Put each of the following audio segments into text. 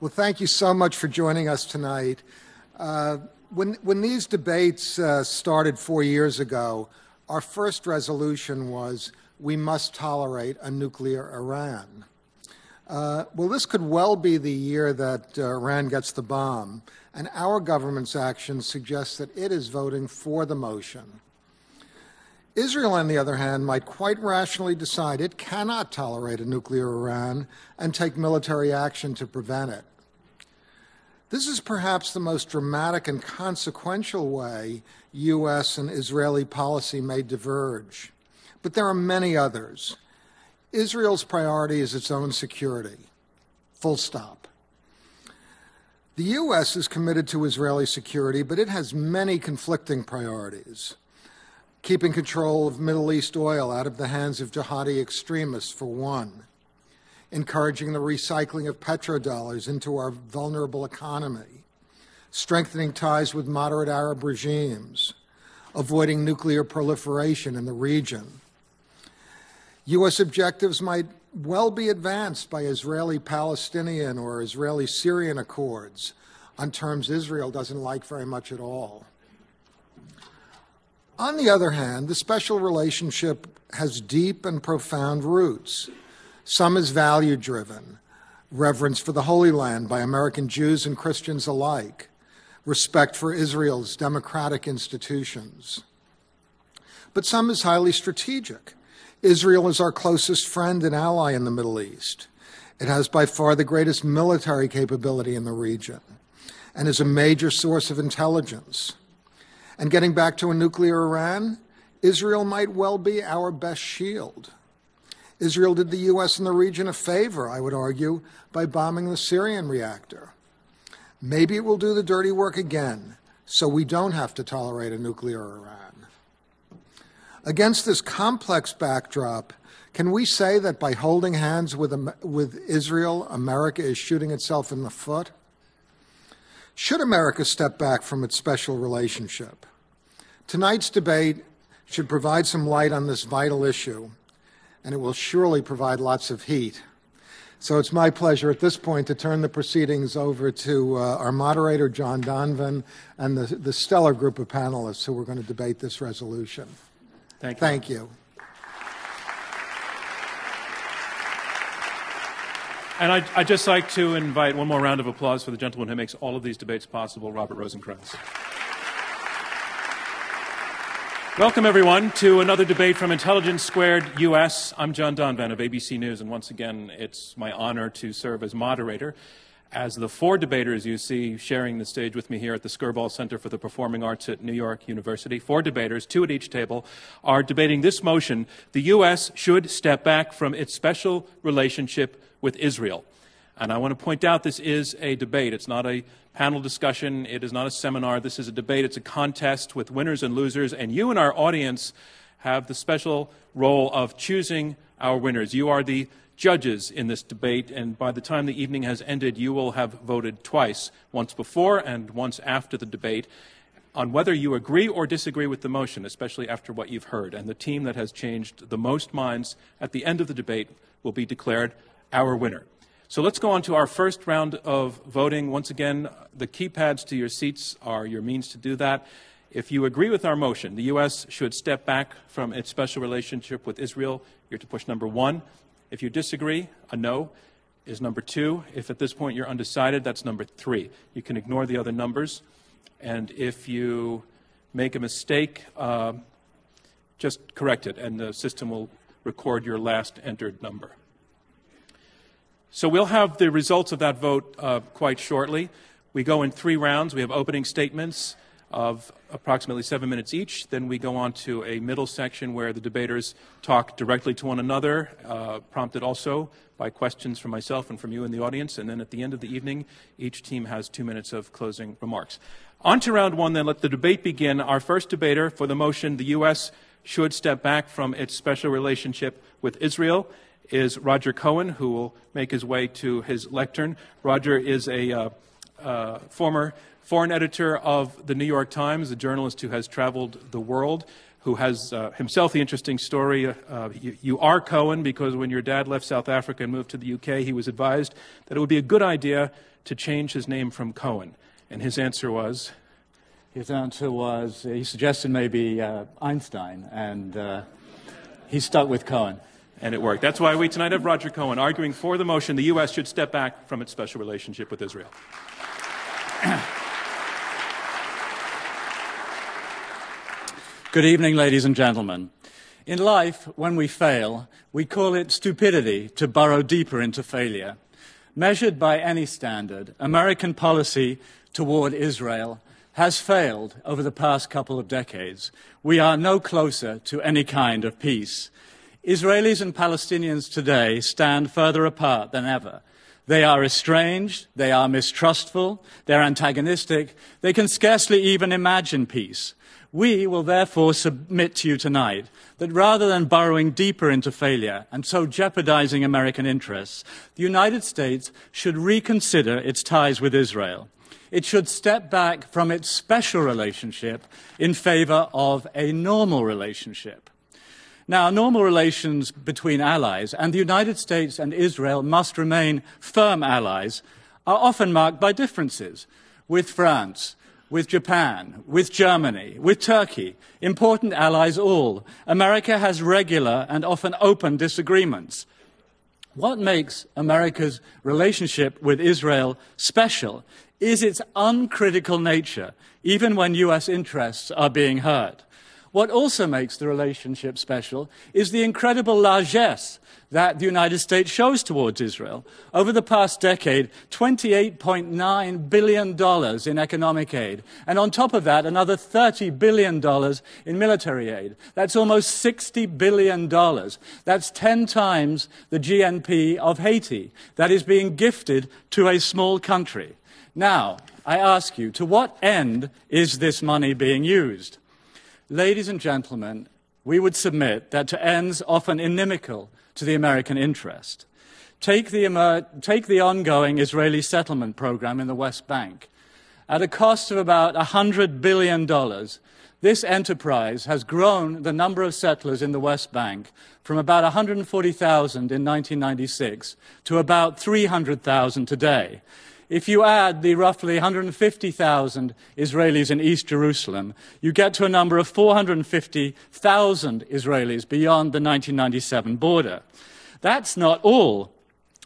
Well, thank you so much for joining us tonight. Uh, when, when these debates uh, started four years ago, our first resolution was we must tolerate a nuclear Iran. Uh, well, this could well be the year that uh, Iran gets the bomb, and our government's actions suggest that it is voting for the motion. Israel, on the other hand, might quite rationally decide it cannot tolerate a nuclear Iran and take military action to prevent it. This is perhaps the most dramatic and consequential way U.S. and Israeli policy may diverge. But there are many others. Israel's priority is its own security. Full stop. The U.S. is committed to Israeli security, but it has many conflicting priorities. Keeping control of Middle East oil out of the hands of jihadi extremists, for one encouraging the recycling of petrodollars into our vulnerable economy, strengthening ties with moderate Arab regimes, avoiding nuclear proliferation in the region. U.S. objectives might well be advanced by Israeli Palestinian or Israeli Syrian accords on terms Israel doesn't like very much at all. On the other hand, the special relationship has deep and profound roots. Some is value driven, reverence for the Holy Land by American Jews and Christians alike, respect for Israel's democratic institutions. But some is highly strategic. Israel is our closest friend and ally in the Middle East. It has by far the greatest military capability in the region and is a major source of intelligence. And getting back to a nuclear Iran, Israel might well be our best shield. Israel did the U.S. and the region a favor, I would argue, by bombing the Syrian reactor. Maybe it will do the dirty work again, so we don't have to tolerate a nuclear Iran. Against this complex backdrop, can we say that by holding hands with, with Israel, America is shooting itself in the foot? Should America step back from its special relationship? Tonight's debate should provide some light on this vital issue and it will surely provide lots of heat. So it's my pleasure at this point to turn the proceedings over to uh, our moderator, John Donvan, and the, the stellar group of panelists who are going to debate this resolution. Thank you. Thank you. And I'd, I'd just like to invite one more round of applause for the gentleman who makes all of these debates possible, Robert Rosenkranz. Welcome, everyone, to another debate from Intelligence Squared US. I'm John Donvan of ABC News, and once again, it's my honor to serve as moderator. As the four debaters you see sharing the stage with me here at the Skirball Center for the Performing Arts at New York University, four debaters, two at each table, are debating this motion the U.S. should step back from its special relationship with Israel. And I want to point out this is a debate. It's not a panel discussion. It is not a seminar. This is a debate. It's a contest with winners and losers. And you and our audience have the special role of choosing our winners. You are the judges in this debate, and by the time the evening has ended, you will have voted twice once before and once after the debate on whether you agree or disagree with the motion, especially after what you've heard. And the team that has changed the most minds at the end of the debate will be declared our winner. So let's go on to our first round of voting. Once again, the keypads to your seats are your means to do that. If you agree with our motion, the U.S. should step back from its special relationship with Israel, you're to push number one. If you disagree, a no is number two. If at this point you're undecided, that's number three. You can ignore the other numbers. And if you make a mistake, uh, just correct it, and the system will record your last entered number. So we'll have the results of that vote uh, quite shortly. We go in three rounds. We have opening statements of approximately seven minutes each. Then we go on to a middle section where the debaters talk directly to one another, uh, prompted also by questions from myself and from you in the audience. And then at the end of the evening, each team has two minutes of closing remarks. On to round one, then, let the debate begin. Our first debater for the motion the U.S. should step back from its special relationship with Israel is Roger Cohen, who will make his way to his lectern. Roger is a uh, uh, former foreign editor of the New York Times, a journalist who has traveled the world, who has uh, himself the interesting story. Uh, you, you, are Cohen because when your dad left South Africa and moved to the UK, he was advised that it would be a good idea to change his name from Cohen. And his answer was? His answer was he suggested maybe uh, Einstein, and uh, he stuck with Cohen. And it worked. That's why we tonight have Roger Cohen arguing for the motion the U.S. should step back from its special relationship with Israel. Good evening, ladies and gentlemen. In life, when we fail, we call it stupidity to burrow deeper into failure. Measured by any standard, American policy toward Israel has failed over the past couple of decades. We are no closer to any kind of peace. Israelis and Palestinians today stand further apart than ever. They are estranged, they are mistrustful, they're antagonistic, they can scarcely even imagine peace. We will therefore submit to you tonight that rather than burrowing deeper into failure and so jeopardizing American interests, the United States should reconsider its ties with Israel. It should step back from its special relationship in favor of a normal relationship. Now, normal relations between allies, and the United States and Israel must remain firm allies, are often marked by differences. With France, with Japan, with Germany, with Turkey, important allies all. America has regular and often open disagreements. What makes America's relationship with Israel special is its uncritical nature, even when US interests are being hurt. What also makes the relationship special is the incredible largesse that the United States shows towards Israel. Over the past decade, $28.9 billion in economic aid. And on top of that, another $30 billion in military aid. That's almost $60 billion. That's 10 times the GNP of Haiti that is being gifted to a small country. Now, I ask you, to what end is this money being used? Ladies and gentlemen, we would submit that to ends often inimical to the American interest. Take the, emer- take the ongoing Israeli settlement program in the West Bank. At a cost of about $100 billion, this enterprise has grown the number of settlers in the West Bank from about 140,000 in 1996 to about 300,000 today. If you add the roughly 150,000 Israelis in East Jerusalem, you get to a number of 450,000 Israelis beyond the 1997 border. That's not all.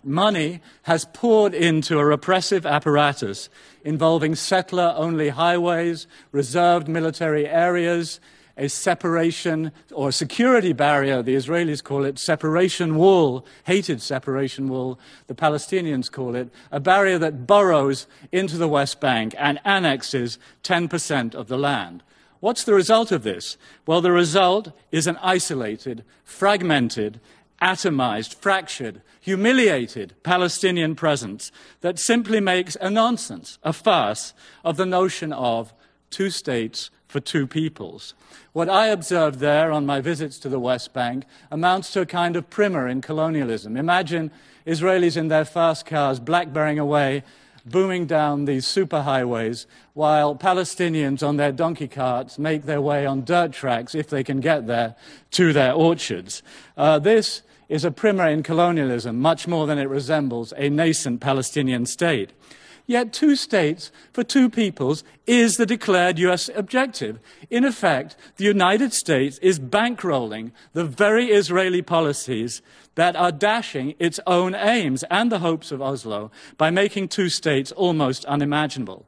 Money has poured into a repressive apparatus involving settler only highways, reserved military areas, a separation or security barrier, the Israelis call it separation wall, hated separation wall, the Palestinians call it, a barrier that burrows into the West Bank and annexes 10% of the land. What's the result of this? Well, the result is an isolated, fragmented, atomized, fractured, humiliated Palestinian presence that simply makes a nonsense, a farce of the notion of two states for two peoples. What I observed there on my visits to the West Bank amounts to a kind of primer in colonialism. Imagine Israelis in their fast cars blackberrying away, booming down these superhighways, while Palestinians on their donkey carts make their way on dirt tracks, if they can get there, to their orchards. Uh, this is a primer in colonialism, much more than it resembles a nascent Palestinian state. Yet two states for two peoples is the declared US objective. In effect, the United States is bankrolling the very Israeli policies that are dashing its own aims and the hopes of Oslo by making two states almost unimaginable.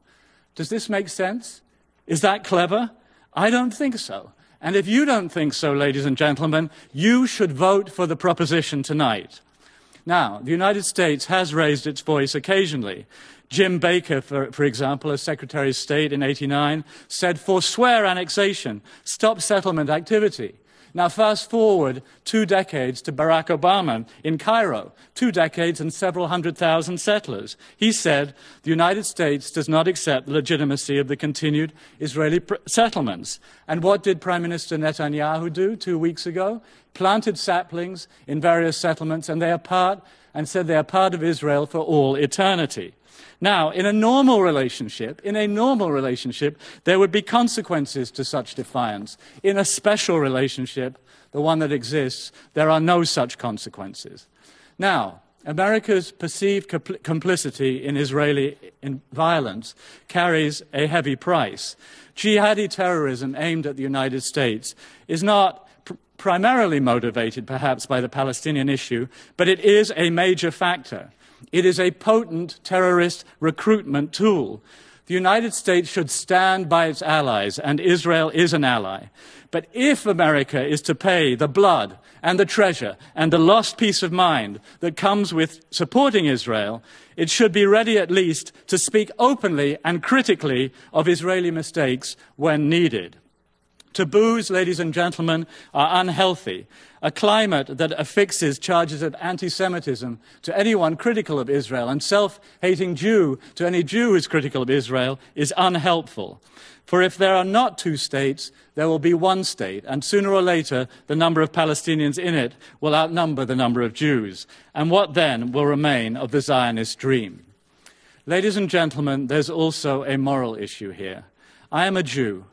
Does this make sense? Is that clever? I don't think so. And if you don't think so, ladies and gentlemen, you should vote for the proposition tonight. Now, the United States has raised its voice occasionally. Jim Baker, for, for example, as Secretary of State in 89, said, forswear annexation, stop settlement activity. Now, fast forward two decades to Barack Obama in Cairo, two decades and several hundred thousand settlers. He said the United States does not accept the legitimacy of the continued Israeli settlements. And what did Prime Minister Netanyahu do two weeks ago? Planted saplings in various settlements, and they are part, and said they are part of Israel for all eternity. Now, in a normal relationship, in a normal relationship, there would be consequences to such defiance. In a special relationship, the one that exists, there are no such consequences. Now, America's perceived complicity in Israeli violence carries a heavy price. Jihadi terrorism aimed at the United States is not pr- primarily motivated, perhaps, by the Palestinian issue, but it is a major factor. It is a potent terrorist recruitment tool. The United States should stand by its allies, and Israel is an ally. But if America is to pay the blood and the treasure and the lost peace of mind that comes with supporting Israel, it should be ready at least to speak openly and critically of Israeli mistakes when needed. Taboos, ladies and gentlemen, are unhealthy. A climate that affixes charges of anti Semitism to anyone critical of Israel and self hating Jew to any Jew who's critical of Israel is unhelpful. For if there are not two states, there will be one state, and sooner or later, the number of Palestinians in it will outnumber the number of Jews. And what then will remain of the Zionist dream? Ladies and gentlemen, there's also a moral issue here. I am a Jew.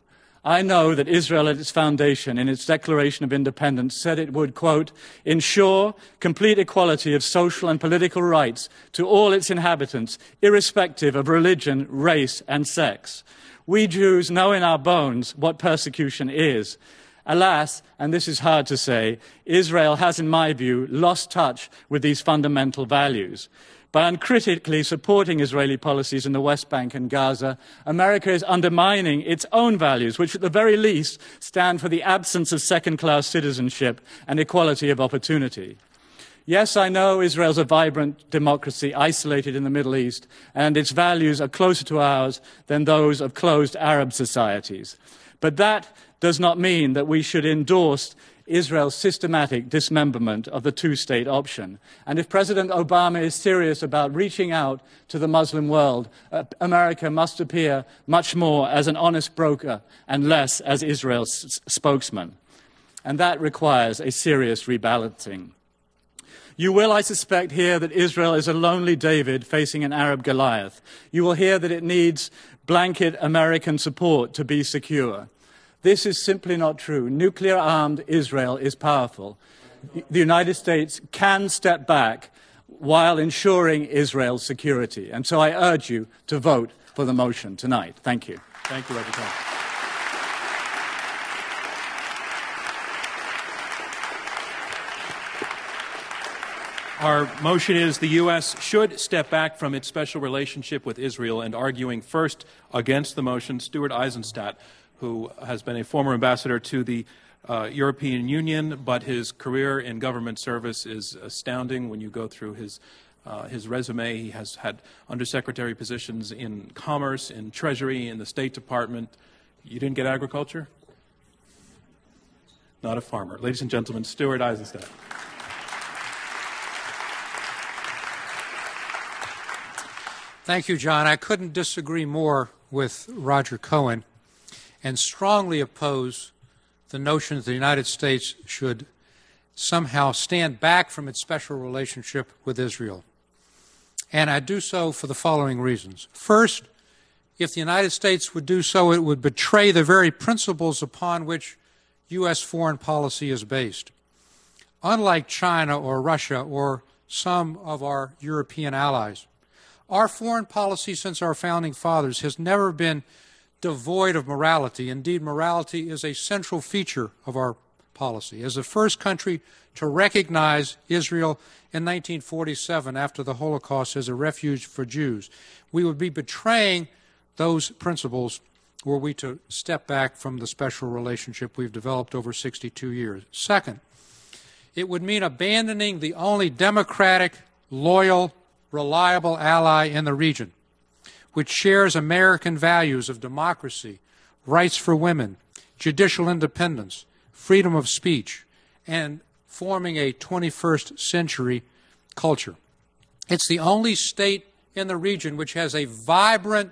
I know that Israel at its foundation, in its Declaration of Independence, said it would, quote, ensure complete equality of social and political rights to all its inhabitants, irrespective of religion, race, and sex. We Jews know in our bones what persecution is. Alas, and this is hard to say, Israel has, in my view, lost touch with these fundamental values. By uncritically supporting Israeli policies in the West Bank and Gaza, America is undermining its own values, which at the very least stand for the absence of second class citizenship and equality of opportunity. Yes, I know Israel's a vibrant democracy isolated in the Middle East, and its values are closer to ours than those of closed Arab societies. But that does not mean that we should endorse Israel's systematic dismemberment of the two state option. And if President Obama is serious about reaching out to the Muslim world, uh, America must appear much more as an honest broker and less as Israel's spokesman. And that requires a serious rebalancing. You will, I suspect, hear that Israel is a lonely David facing an Arab Goliath. You will hear that it needs blanket American support to be secure. This is simply not true. Nuclear armed Israel is powerful. The United States can step back while ensuring Israel's security. And so I urge you to vote for the motion tonight. Thank you. Thank you, Representative. Our motion is the U.S. should step back from its special relationship with Israel and arguing first against the motion, Stuart Eizenstat, who has been a former ambassador to the uh, European Union, but his career in government service is astounding when you go through his uh, his resume. He has had undersecretary positions in commerce, in treasury, in the State Department. You didn't get agriculture? Not a farmer. Ladies and gentlemen, Stuart Eizenstat. Thank you, John. I couldn't disagree more with Roger Cohen and strongly oppose the notion that the United States should somehow stand back from its special relationship with Israel. And I do so for the following reasons. First, if the United States would do so, it would betray the very principles upon which U.S. foreign policy is based. Unlike China or Russia or some of our European allies, our foreign policy since our founding fathers has never been devoid of morality. Indeed, morality is a central feature of our policy. As the first country to recognize Israel in 1947 after the Holocaust as a refuge for Jews, we would be betraying those principles were we to step back from the special relationship we've developed over 62 years. Second, it would mean abandoning the only democratic, loyal, reliable ally in the region, which shares American values of democracy, rights for women, judicial independence, freedom of speech, and forming a 21st century culture. It's the only state in the region which has a vibrant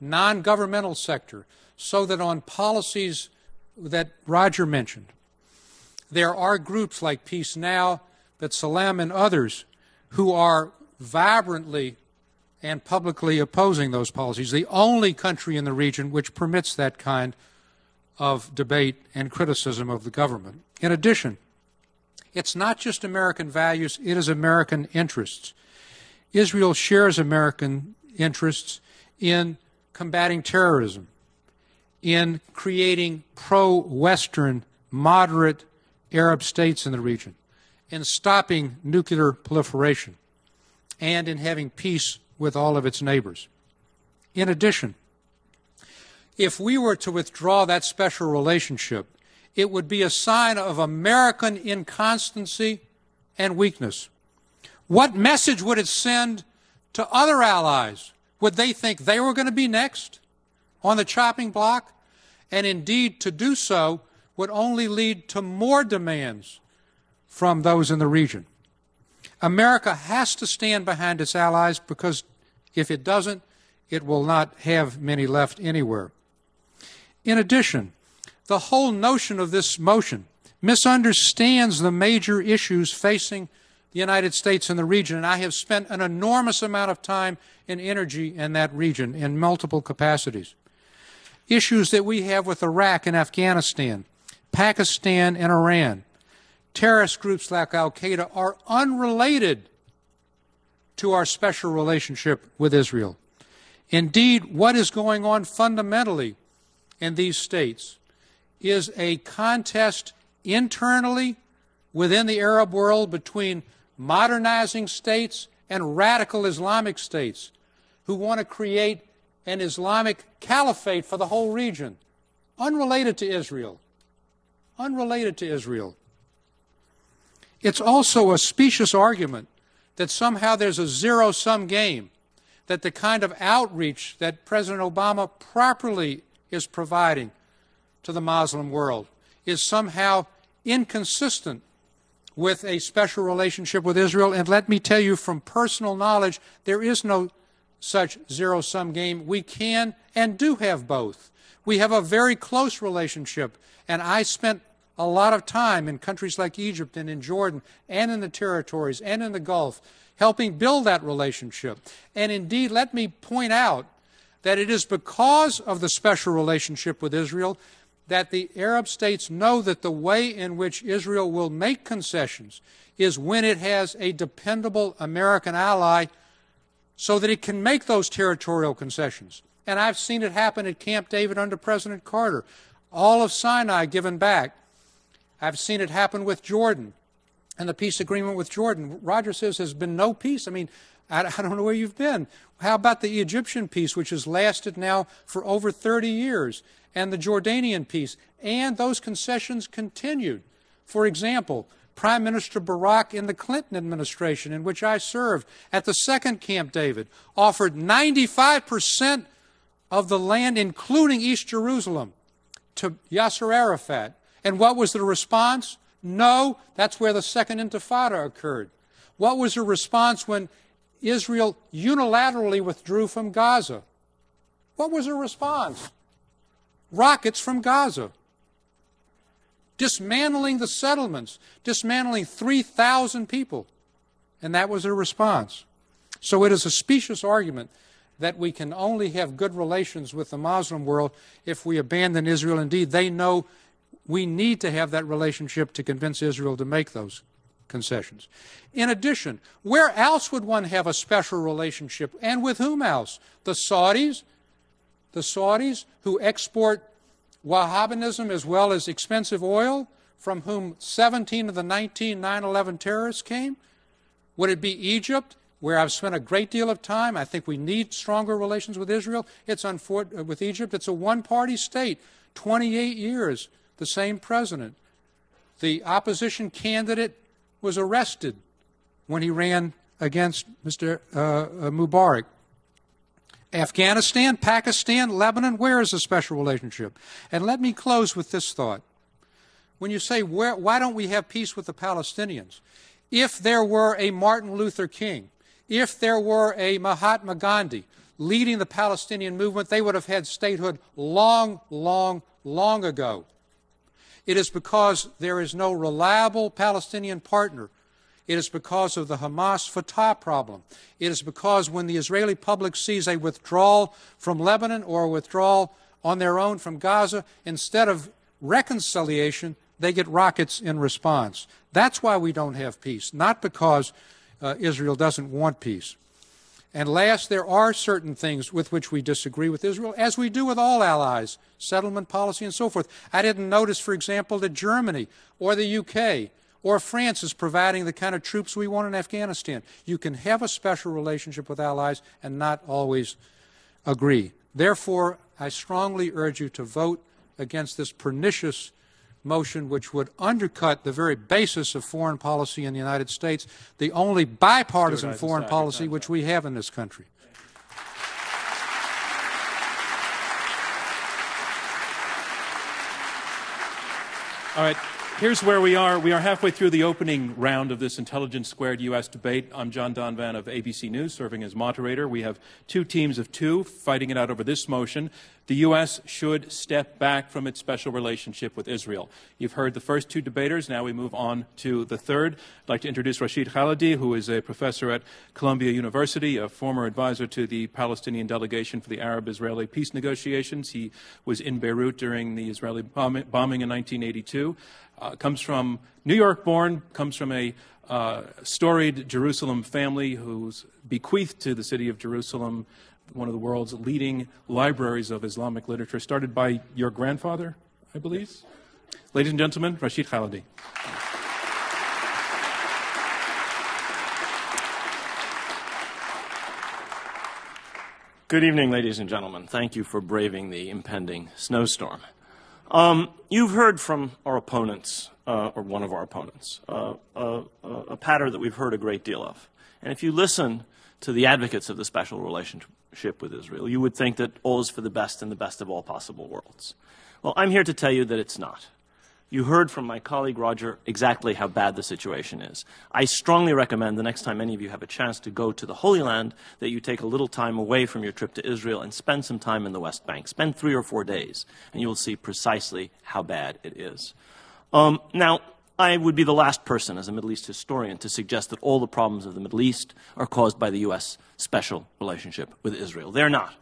non governmental sector, so that on policies that Roger mentioned, there are groups like Peace Now, B'Tselem and others who are vibrantly and publicly opposing those policies, the only country in the region which permits that kind of debate and criticism of the government. In addition, it's not just American values, it is American interests. Israel shares American interests in combating terrorism, in creating pro Western, moderate Arab states in the region, in stopping nuclear proliferation, and in having peace with all of its neighbors. In addition, if we were to withdraw that special relationship, it would be a sign of American inconstancy and weakness. What message would it send to other allies? Would they think they were going to be next on the chopping block? And indeed, to do so would only lead to more demands from those in the region. America has to stand behind its allies because if it doesn't, it will not have many left anywhere. In addition, the whole notion of this motion misunderstands the major issues facing the United States and the region, and I have spent an enormous amount of time and energy in that region in multiple capacities. Issues that we have with Iraq and Afghanistan, Pakistan and Iran, terrorist groups like Al Qaeda are unrelated to our special relationship with Israel. Indeed, what is going on fundamentally in these states is a contest internally within the Arab world between modernizing states and radical Islamic states who want to create an Islamic caliphate for the whole region, unrelated to Israel. Unrelated to Israel. It's also a specious argument that somehow there's a zero sum game, that the kind of outreach that President Obama properly is providing to the Muslim world is somehow inconsistent with a special relationship with Israel. And let me tell you from personal knowledge, there is no such zero sum game. We can and do have both. We have a very close relationship, and I spent a lot of time in countries like Egypt and in Jordan and in the territories and in the Gulf helping build that relationship. And indeed, let me point out that it is because of the special relationship with Israel that the Arab states know that the way in which Israel will make concessions is when it has a dependable American ally so that it can make those territorial concessions. And I've seen it happen at Camp David under President Carter. All of Sinai given back. I've seen it happen with Jordan and the peace agreement with Jordan. Roger says there's been no peace. I mean, I, I don't know where you've been. How about the Egyptian peace, which has lasted now for over 30 years, and the Jordanian peace? And those concessions continued. For example, Prime Minister Barak in the Clinton administration, in which I served, at the second Camp David, offered 95% of the land, including East Jerusalem, to Yasser Arafat. And what was the response? No, that's where the second intifada occurred. What was the response when Israel unilaterally withdrew from Gaza? What was the response? Rockets from Gaza. Dismantling the settlements, dismantling 3,000 people. And that was a response. So it is a specious argument that we can only have good relations with the Muslim world if we abandon Israel. Indeed, they know we need to have that relationship to convince Israel to make those concessions. In addition, where else would one have a special relationship, and with whom else? The Saudis, the Saudis who export Wahhabinism as well as expensive oil, from whom 17 of the 19 9 11 terrorists came? Would it be Egypt, where I've spent a great deal of time? I think we need stronger relations with Israel. It's unfor- uh, with Egypt. It's a one party state, 28 years, the same president. The opposition candidate was arrested when he ran against Mr. Uh, uh, Mubarak. Afghanistan, Pakistan, Lebanon, where is the special relationship? And let me close with this thought. When you say, where, why don't we have peace with the Palestinians? If there were a Martin Luther King, if there were a Mahatma Gandhi leading the Palestinian movement, they would have had statehood long, long, long ago. It is because there is no reliable Palestinian partner It is because of the Hamas Fatah problem. It is because when the Israeli public sees a withdrawal from Lebanon or a withdrawal on their own from Gaza, instead of reconciliation, they get rockets in response. That's why we don't have peace, not because uh, Israel doesn't want peace. And last, there are certain things with which we disagree with Israel, as we do with all allies, settlement policy and so forth. I didn't notice, for example, that Germany or the UK or France is providing the kind of troops we want in Afghanistan. You can have a special relationship with allies and not always agree. Therefore, I strongly urge you to vote against this pernicious motion which would undercut the very basis of foreign policy in the United States, the only bipartisan foreign policy which we have in this country. All right. Here's where we are. We are halfway through the opening round of this Intelligence Squared U.S. debate. I'm John Donvan of ABC News, serving as moderator. We have two teams of two fighting it out over this motion. The U.S. should step back from its special relationship with Israel. You've heard the first two debaters. Now we move on to the third. I'd like to introduce Rashid Khalidi, who is a professor at Columbia University, a former advisor to the Palestinian delegation for the Arab Israeli peace negotiations. He was in Beirut during the Israeli bombing in 1982 uh, comes from New York born, comes from a uh, storied Jerusalem family who's bequeathed to the city of Jerusalem one of the world's leading libraries of Islamic literature, started by your grandfather, I believe. Ladies and gentlemen, Rashid Khalidi. Good evening, ladies and gentlemen. Thank you for braving the impending snowstorm. Um, you've heard from our opponents, uh, or one of our opponents, uh, uh, a pattern that we've heard a great deal of. And if you listen to the advocates of the special relationship with Israel, you would think that all is for the best and the best of all possible worlds. Well, I'm here to tell you that it's not. You heard from my colleague Roger exactly how bad the situation is. I strongly recommend the next time any of you have a chance to go to the Holy Land that you take a little time away from your trip to Israel and spend some time in the West Bank. Spend three or four days, and you will see precisely how bad it is. Um, now, I would be the last person as a Middle East historian to suggest that all the problems of the Middle East are caused by the U.S. special relationship with Israel. They're not.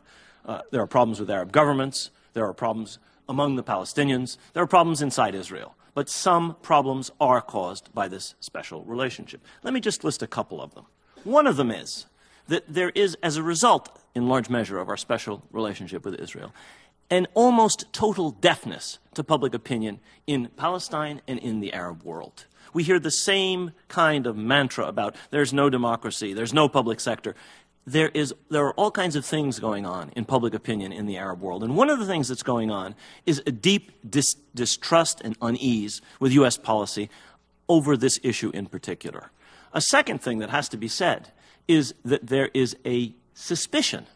Uh, there are problems with Arab governments. There are problems among the Palestinians. There are problems inside Israel. But some problems are caused by this special relationship. Let me just list a couple of them. One of them is that there is, as a result, in large measure, of our special relationship with Israel, an almost total deafness to public opinion in Palestine and in the Arab world. We hear the same kind of mantra about there's no democracy, there's no public sector there, is, there are all kinds of things going on in public opinion in the Arab world. And one of the things that's going on is a deep dis- distrust and unease with U.S. policy over this issue in particular. A second thing that has to be said is that there is a suspicion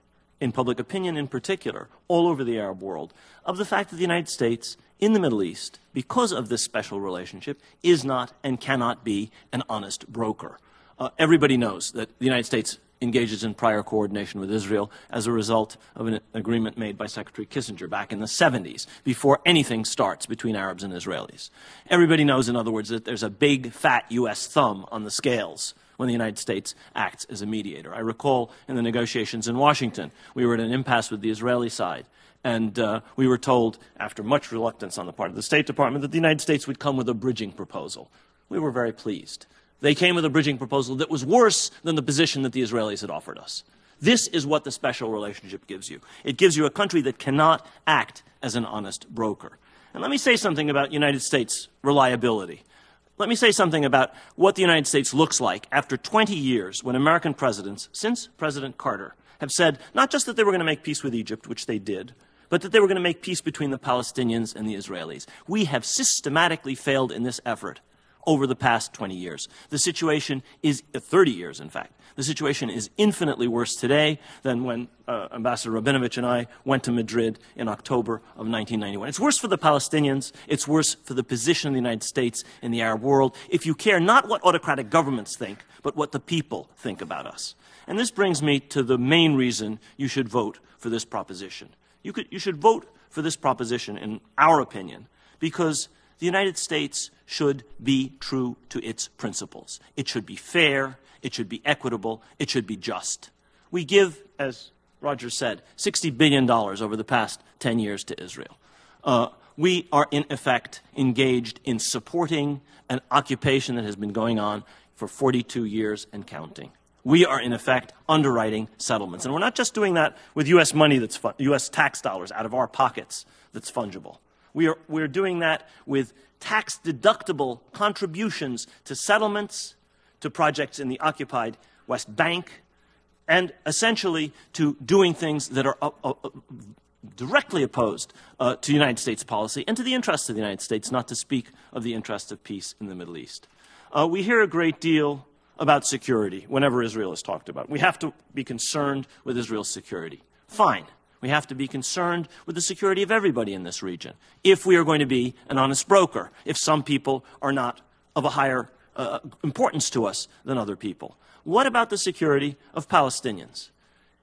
in public opinion in particular, all over the Arab world, of the fact that the United States in the Middle East, because of this special relationship, is not and cannot be an honest broker. Uh, everybody knows that the United States engages in prior coordination with Israel as a result of an agreement made by Secretary Kissinger back in the 70s, before anything starts between Arabs and Israelis. Everybody knows, in other words, that there's a big, fat U.S. thumb on the scales when the United States acts as a mediator. I recall in the negotiations in Washington, we were at an impasse with the Israeli side. And uh, we were told, after much reluctance on the part of the State Department, that the United States would come with a bridging proposal. We were very pleased. They came with a bridging proposal that was worse than the position that the Israelis had offered us. This is what the special relationship gives you. It gives you a country that cannot act as an honest broker. And let me say something about United States reliability. Let me say something about what the United States looks like after 20 years when American presidents, since President Carter, have said not just that they were going to make peace with Egypt, which they did, but that they were going to make peace between the Palestinians and the Israelis. We have systematically failed in this effort over the past 20 years. The situation is, uh, 30 years in fact, the situation is infinitely worse today than when uh, Ambassador Rabinovich and I went to Madrid in October of 1991. It's worse for the Palestinians. It's worse for the position of the United States in the Arab world. If you care not what autocratic governments think, but what the people think about us. And this brings me to the main reason you should vote for this proposition. You, could, you should vote for this proposition, in our opinion, because the United States should be true to its principles. It should be fair, it should be equitable, it should be just. We give, as Roger said, $60 billion over the past 10 years to Israel. Uh, we are, in effect, engaged in supporting an occupation that has been going on for 42 years and counting. We are, in effect, underwriting settlements. And we're not just doing that with U.S. money that's fun- U.S. tax dollars out of our pockets that's fungible. We are, we're doing that with tax deductible contributions to settlements, to projects in the occupied West Bank, and essentially to doing things that are uh, uh, directly opposed uh, to United States policy and to the interests of the United States, not to speak of the interests of peace in the Middle East. Uh, we hear a great deal about security whenever Israel is talked about. We have to be concerned with Israel's security. Fine. We have to be concerned with the security of everybody in this region if we are going to be an honest broker, if some people are not of a higher uh, importance to us than other people. What about the security of Palestinians?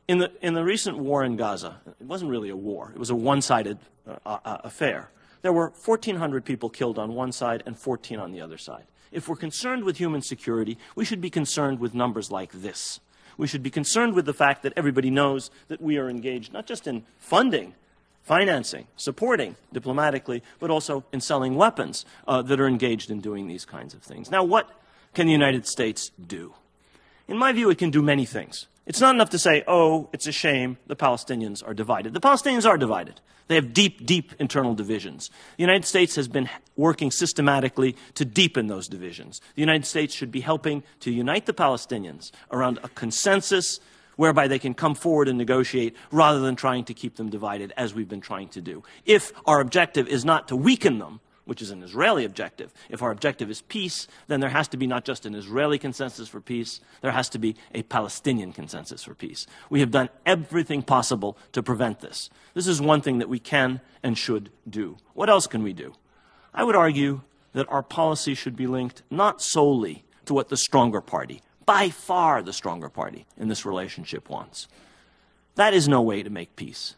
In the, in the recent war in Gaza, it wasn't really a war, it was a one sided uh, uh, affair. There were 1,400 people killed on one side and 14 on the other side. If we're concerned with human security, we should be concerned with numbers like this. We should be concerned with the fact that everybody knows that we are engaged not just in funding, financing, supporting diplomatically, but also in selling weapons uh, that are engaged in doing these kinds of things. Now, what can the United States do? In my view, it can do many things. It's not enough to say, oh, it's a shame the Palestinians are divided. The Palestinians are divided. They have deep, deep internal divisions. The United States has been working systematically to deepen those divisions. The United States should be helping to unite the Palestinians around a consensus whereby they can come forward and negotiate rather than trying to keep them divided as we've been trying to do. If our objective is not to weaken them, which is an Israeli objective. If our objective is peace, then there has to be not just an Israeli consensus for peace, there has to be a Palestinian consensus for peace. We have done everything possible to prevent this. This is one thing that we can and should do. What else can we do? I would argue that our policy should be linked not solely to what the stronger party, by far the stronger party in this relationship wants. That is no way to make peace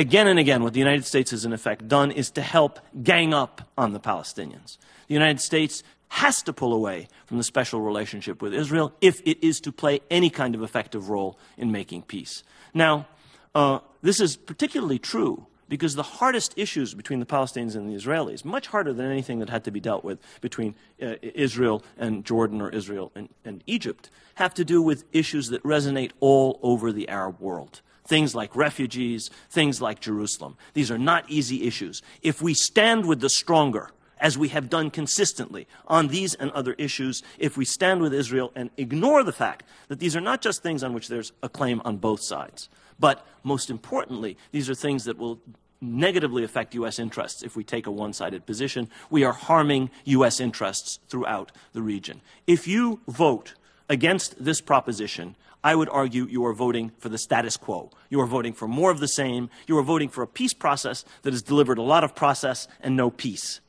again and again, what the United States has in effect done is to help gang up on the Palestinians. The United States has to pull away from the special relationship with Israel if it is to play any kind of effective role in making peace. Now, uh, this is particularly true because the hardest issues between the Palestinians and the Israelis, much harder than anything that had to be dealt with between uh, Israel and Jordan or Israel and, and Egypt, have to do with issues that resonate all over the Arab world things like refugees, things like Jerusalem. These are not easy issues. If we stand with the stronger, as we have done consistently on these and other issues, if we stand with Israel and ignore the fact that these are not just things on which there's a claim on both sides, but most importantly, these are things that will negatively affect U.S. interests if we take a one sided position. We are harming U.S. interests throughout the region. If you vote against this proposition, I would argue you are voting for the status quo. You are voting for more of the same. You are voting for a peace process that has delivered a lot of process and no peace.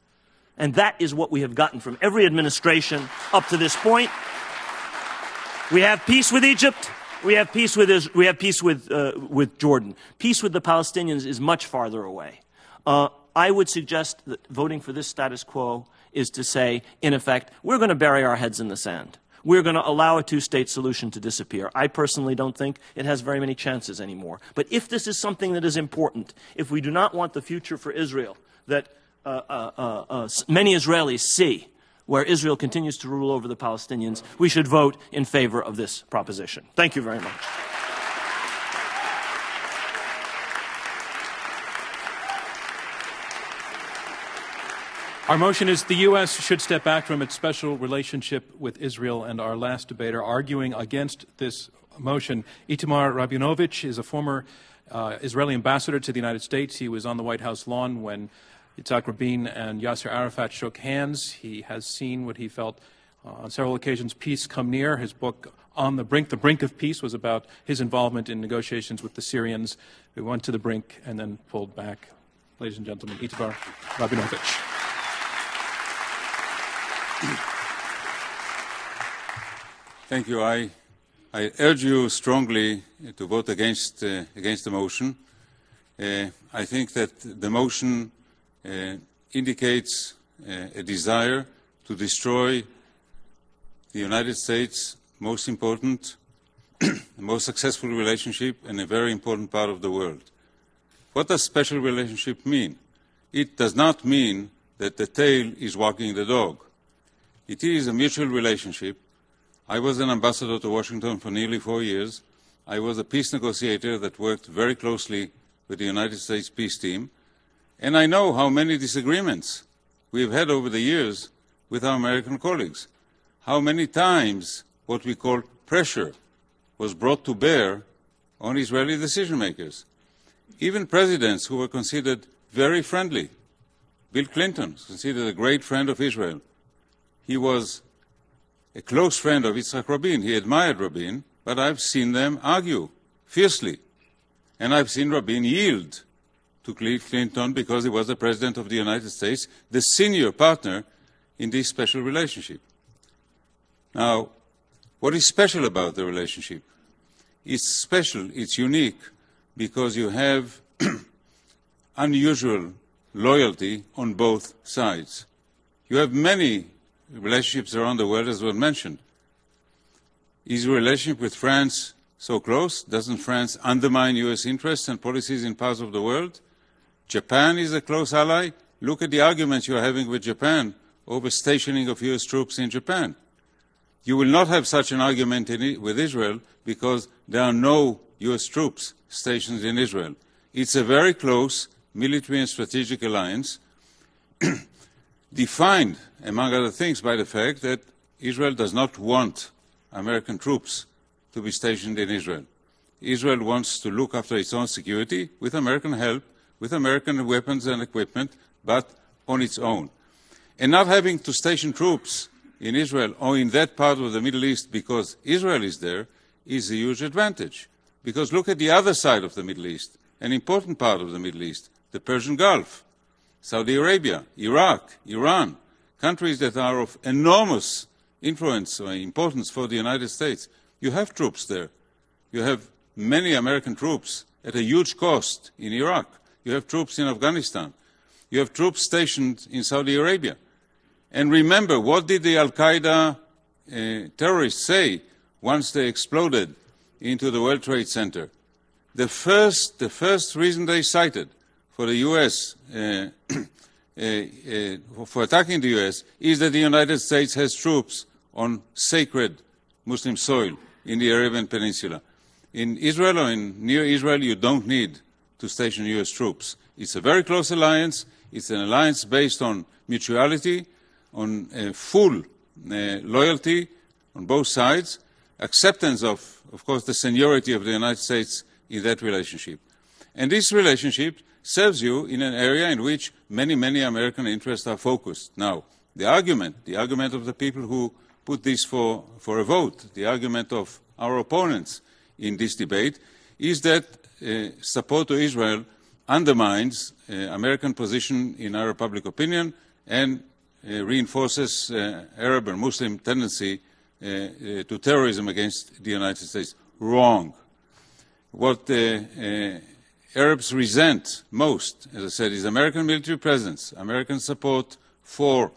And that is what we have gotten from every administration up to this point. We have peace with Egypt. We have peace with, we have peace with, uh, with Jordan. Peace with the Palestinians is much farther away. Uh, I would suggest that voting for this status quo is to say, in effect, we're going to bury our heads in the sand we're going to allow a two state solution to disappear. I personally don't think it has very many chances anymore. But if this is something that is important, if we do not want the future for Israel that uh, uh, uh, uh many Israelis see, where Israel continues to rule over the Palestinians, we should vote in favor of this proposition. Thank you very much. Our motion is the U.S. should step back from its special relationship with Israel, and our last debater arguing against this motion, Itamar Rabinovich, is a former uh, Israeli ambassador to the United States. He was on the White House lawn when Yitzhak Rabin and Yasser Arafat shook hands. He has seen what he felt uh, on several occasions peace come near. His book, On the Brink, The Brink of Peace, was about his involvement in negotiations with the Syrians. We went to the brink and then pulled back. Ladies and gentlemen, Itamar Rabinovich. Thank you. I, I urge you strongly to vote against, uh, against the motion. Uh, I think that the motion uh, indicates uh, a desire to destroy the United States' most important, most successful relationship and a very important part of the world. What does special relationship mean? It does not mean that the tail is wagging the dog. It is a mutual relationship. I was an ambassador to Washington for nearly four years. I was a peace negotiator that worked very closely with the United States peace team. And I know how many disagreements we've had over the years with our American colleagues. How many times what we call pressure was brought to bear on Israeli decision makers. Even presidents who were considered very friendly. Bill Clinton considered a great friend of Israel. He was a close friend of Yitzhak Rabin. He admired Rabin, but I've seen them argue fiercely. And I've seen Rabin yield to Clinton because he was the President of the United States, the senior partner in this special relationship. Now, what is special about the relationship? It's special, it's unique, because you have unusual loyalty on both sides. You have many relationships around the world, as was mentioned. Is your relationship with France so close? Doesn't France undermine U.S. interests and policies in parts of the world? Japan is a close ally. Look at the arguments you are having with Japan over stationing of U.S. troops in Japan. You will not have such an argument in, with Israel because there are no U.S. troops stationed in Israel. It's a very close military and strategic alliance, defined, among other things, by the fact that Israel does not want American troops to be stationed in Israel. Israel wants to look after its own security with American help, with American weapons and equipment, but on its own. And not having to station troops in Israel or in that part of the Middle East because Israel is there is a huge advantage. Because look at the other side of the Middle East, an important part of the Middle East, the Persian Gulf, Saudi Arabia, Iraq, Iran, countries that are of enormous influence or importance for the United States. You have troops there. You have many American troops at a huge cost in Iraq. You have troops in Afghanistan. You have troops stationed in Saudi Arabia. And remember, what did the Al Qaeda uh, terrorists say once they exploded into the World Trade Center? The first, the first reason they cited for the U.S. Uh, uh, uh, for attacking the U.S. is that the United States has troops on sacred Muslim soil in the Arabian Peninsula. In Israel or in near Israel, you don't need to station U.S. troops. It's a very close alliance. It's an alliance based on mutuality, on uh, full uh, loyalty on both sides, acceptance of, of course, the seniority of the United States in that relationship. And this relationship serves you in an area in which many, many American interests are focused. Now, the argument, the argument of the people who put this for, for a vote, the argument of our opponents in this debate, is that uh, support to Israel undermines uh, American position in Arab public opinion and uh, reinforces uh, Arab and Muslim tendency uh, uh, to terrorism against the United States. Wrong. What Arabs resent most, as I said, is American military presence, American support for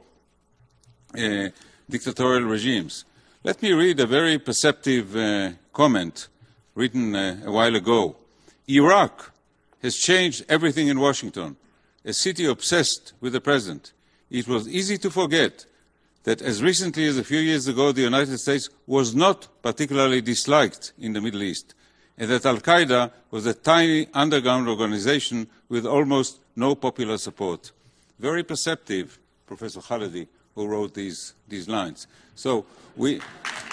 uh, dictatorial regimes. Let me read a very perceptive uh, comment written uh, a while ago. Iraq has changed everything in Washington, a city obsessed with the present. It was easy to forget that as recently as a few years ago, the United States was not particularly disliked in the Middle East and that Al Qaeda was a tiny underground organization with almost no popular support. Very perceptive, Professor Khalidi, who wrote these, these lines. So we.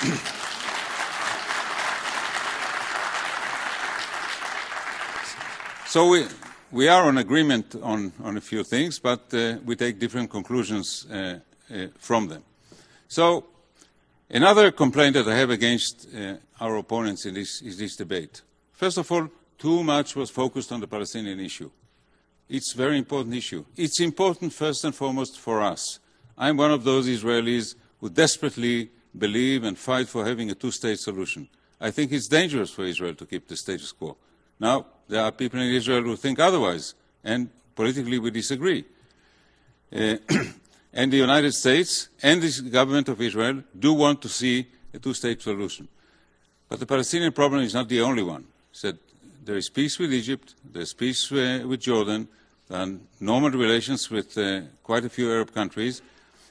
so we, we are on agreement on, on a few things, but uh, we take different conclusions uh, uh, from them. So Another complaint that I have against uh, our opponents in this, is this debate. First of all, too much was focused on the Palestinian issue. It's a very important issue. It's important first and foremost for us. I'm one of those Israelis who desperately believe and fight for having a two-state solution. I think it's dangerous for Israel to keep the status quo. Now, there are people in Israel who think otherwise, and politically we disagree. Uh, And the United States and the government of Israel do want to see a two state solution. But the Palestinian problem is not the only one. There is peace with Egypt, there's peace uh, with Jordan, and normal relations with uh, quite a few Arab countries.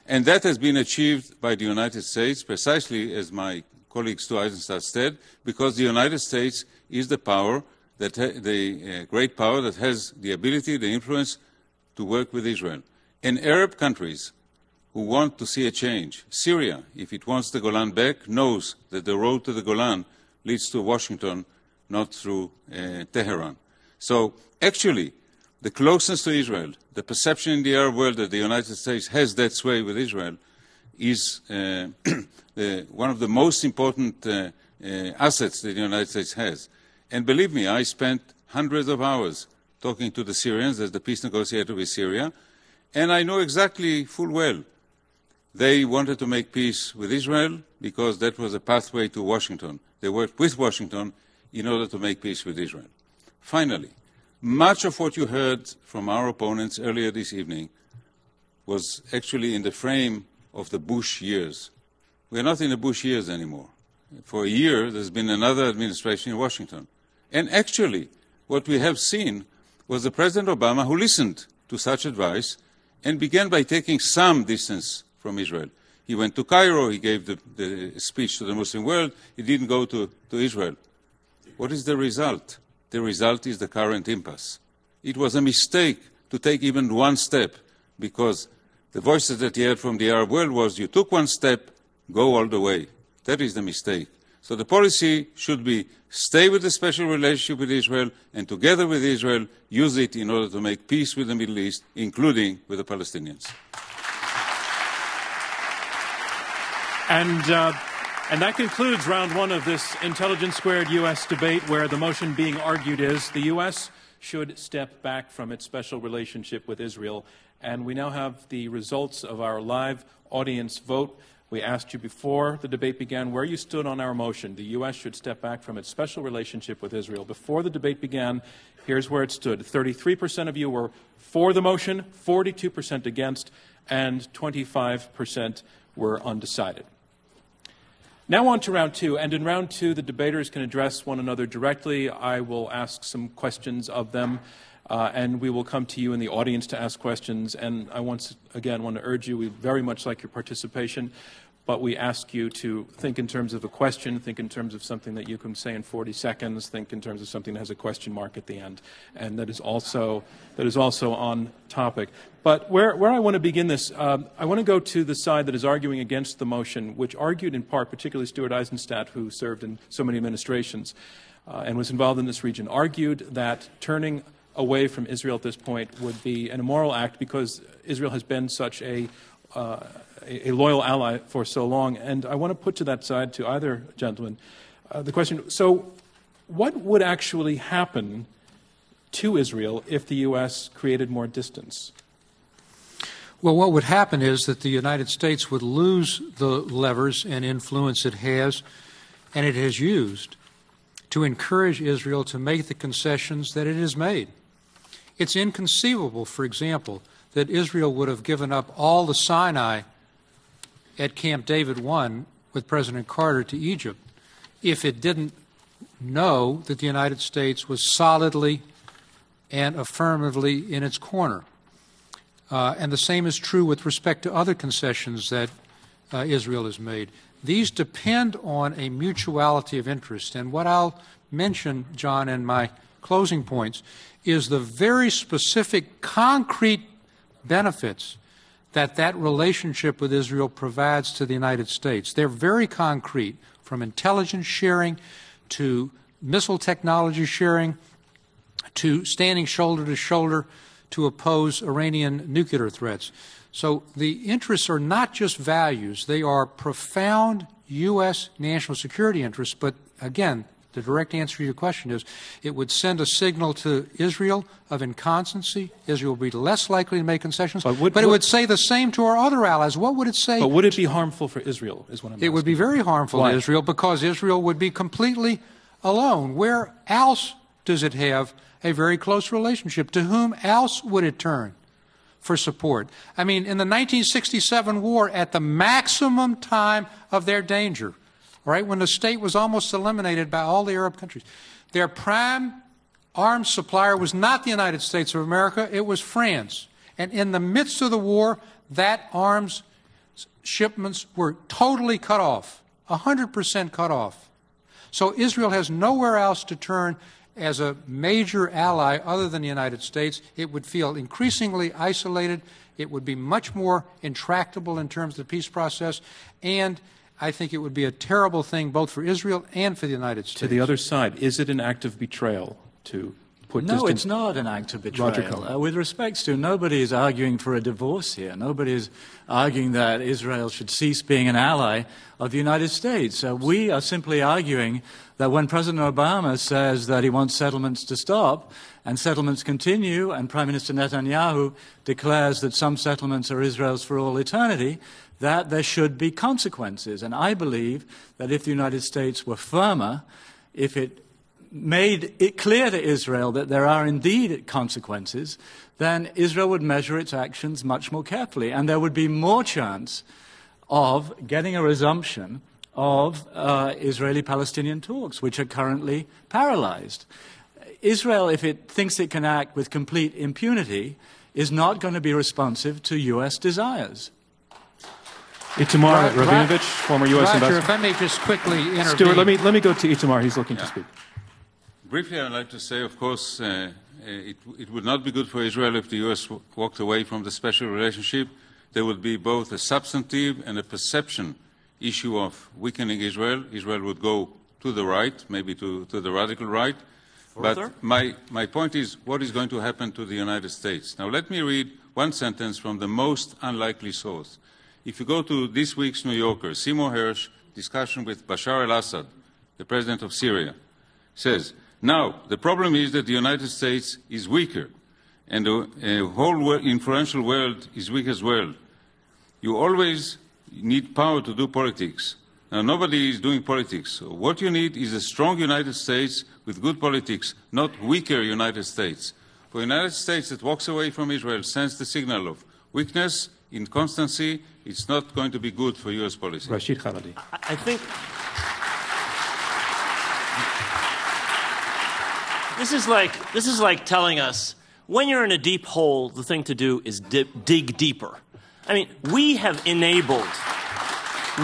And that has been achieved by the United States, precisely as my colleague Stu Eizenstat said, because the United States is the power, that the uh, great power that has the ability, the influence to work with Israel. And Arab countries who want to see a change, Syria, if it wants the Golan back, knows that the road to the Golan leads to Washington, not through uh, Tehran. So actually, the closeness to Israel, the perception in the Arab world that the United States has that sway with Israel, is uh, the, one of the most important uh, uh, assets that the United States has. And believe me, I spent hundreds of hours talking to the Syrians as the peace negotiator with Syria, and I know exactly full well they wanted to make peace with Israel because that was a pathway to Washington. They worked with Washington in order to make peace with Israel. Finally, much of what you heard from our opponents earlier this evening was actually in the frame of the Bush years. We are not in the Bush years anymore. For a year, there's been another administration in Washington. And actually, what we have seen was the President Obama who listened to such advice and began by taking some distance from Israel. He went to Cairo, he gave the, the speech to the Muslim world, he didn't go to, to Israel. What is the result? The result is the current impasse. It was a mistake to take even one step because the voices that he heard from the Arab world was you took one step, go all the way. That is the mistake. So the policy should be stay with the special relationship with Israel and together with Israel use it in order to make peace with the Middle East, including with the Palestinians. And uh, and that concludes round one of this Intelligence Squared U.S. debate, where the motion being argued is the U.S. should step back from its special relationship with Israel. And we now have the results of our live audience vote. We asked you before the debate began where you stood on our motion. The U.S. should step back from its special relationship with Israel. Before the debate began, here's where it stood 33% of you were for the motion, 42% against, and 25% were undecided. Now on to round two, and in round two, the debaters can address one another directly. I will ask some questions of them, uh, and we will come to you in the audience to ask questions. And I once again want to urge you, we very much like your participation but we ask you to think in terms of a question, think in terms of something that you can say in 40 seconds, think in terms of something that has a question mark at the end, and that is also, that is also on topic. But where, where I want to begin this, um, I want to go to the side that is arguing against the motion, which argued in part, particularly Stuart Eizenstat, who served in so many administrations uh, and was involved in this region, argued that turning away from Israel at this point would be an immoral act because Israel has been such a uh, a, loyal ally for so long. And I want to put to that side, to either gentleman, uh, the question so, what would actually happen to Israel if the U.S. created more distance? Well, what would happen is that the United States would lose the levers and influence it has and it has used to encourage Israel to make the concessions that it has made. It's inconceivable, for example, that Israel would have given up all the Sinai at Camp David 1 with President Carter to Egypt if it didn't know that the United States was solidly and affirmatively in its corner. Uh, and the same is true with respect to other concessions that uh, Israel has made. These depend on a mutuality of interest. And what I'll mention, John, in my closing points is the very specific, concrete benefits that that relationship with Israel provides to the United States. They're very concrete, from intelligence sharing to missile technology sharing to standing shoulder to shoulder to oppose Iranian nuclear threats. So the interests are not just values, they are profound U.S. national security interests, but again, the direct answer to your question is it would send a signal to Israel of inconstancy. Israel would be less likely to make concessions. But, would, but it would say the same to our other allies. What would it say? But would it be harmful for Israel, is what I'm It asking. would be very harmful Why? to Israel because Israel would be completely alone. Where else does it have a very close relationship? To whom else would it turn? for support. I mean, in the 1967 war, at the maximum time of their danger, right, when the state was almost eliminated by all the Arab countries, their prime arms supplier was not the United States of America, it was France. And in the midst of the war, that arms shipments were totally cut off, 100% cut off. So Israel has nowhere else to turn as a major ally other than the United States. It would feel increasingly isolated. It would be much more intractable in terms of the peace process. And I think it would be a terrible thing both for Israel and for the United States. To the other side, is it an act of betrayal to put no, distant- it's not an act of betrayal. Cohen. Uh, with respect to, nobody is arguing for a divorce here. Nobody is arguing that Israel should cease being an ally of the United States. Uh, we are simply arguing that when President Obama says that he wants settlements to stop and settlements continue, and Prime Minister Netanyahu declares that some settlements are Israel's for all eternity, that there should be consequences. And I believe that if the United States were firmer, if it made it clear to Israel that there are indeed consequences, then Israel would measure its actions much more carefully, and there would be more chance of getting a resumption of uh, Israeli Palestinian talks, which are currently paralyzed. Israel, if it thinks it can act with complete impunity, is not going to be responsive to U.S. desires. Itamar Ro- Ro- Rabinovich, former U.S. Roger, ambassador. if I may just quickly intervene. Stuart, let me, let me go to Itamar. He's looking to speak. Briefly, I'd like to say, of course, uh, uh, it, it would not be good for Israel if the U.S. w- walked away from the special relationship. There would be both a substantive and a perception issue of weakening Israel. Israel would go to the right, maybe to, to the radical right. Further? But my, my point is, what is going to happen to the United States? Now, let me read one sentence from the most unlikely source. If you go to this week's New Yorker, Seymour Hersh, discussion with Bashar al Assad, the president of Syria, says, Now, the problem is that the United States is weaker, and the whole influential world is weak as well. You always need power to do politics. Now, nobody is doing politics. So what you need is a strong United States with good politics, not weaker United States. For United States that walks away from Israel sends the signal of weakness, inconstancy. It's not going to be good for U.S. policy. Rashid Khalidi. I I think this is like this is like telling us when you're in a deep hole, the thing to do is dip, dig deeper. I mean, we have enabled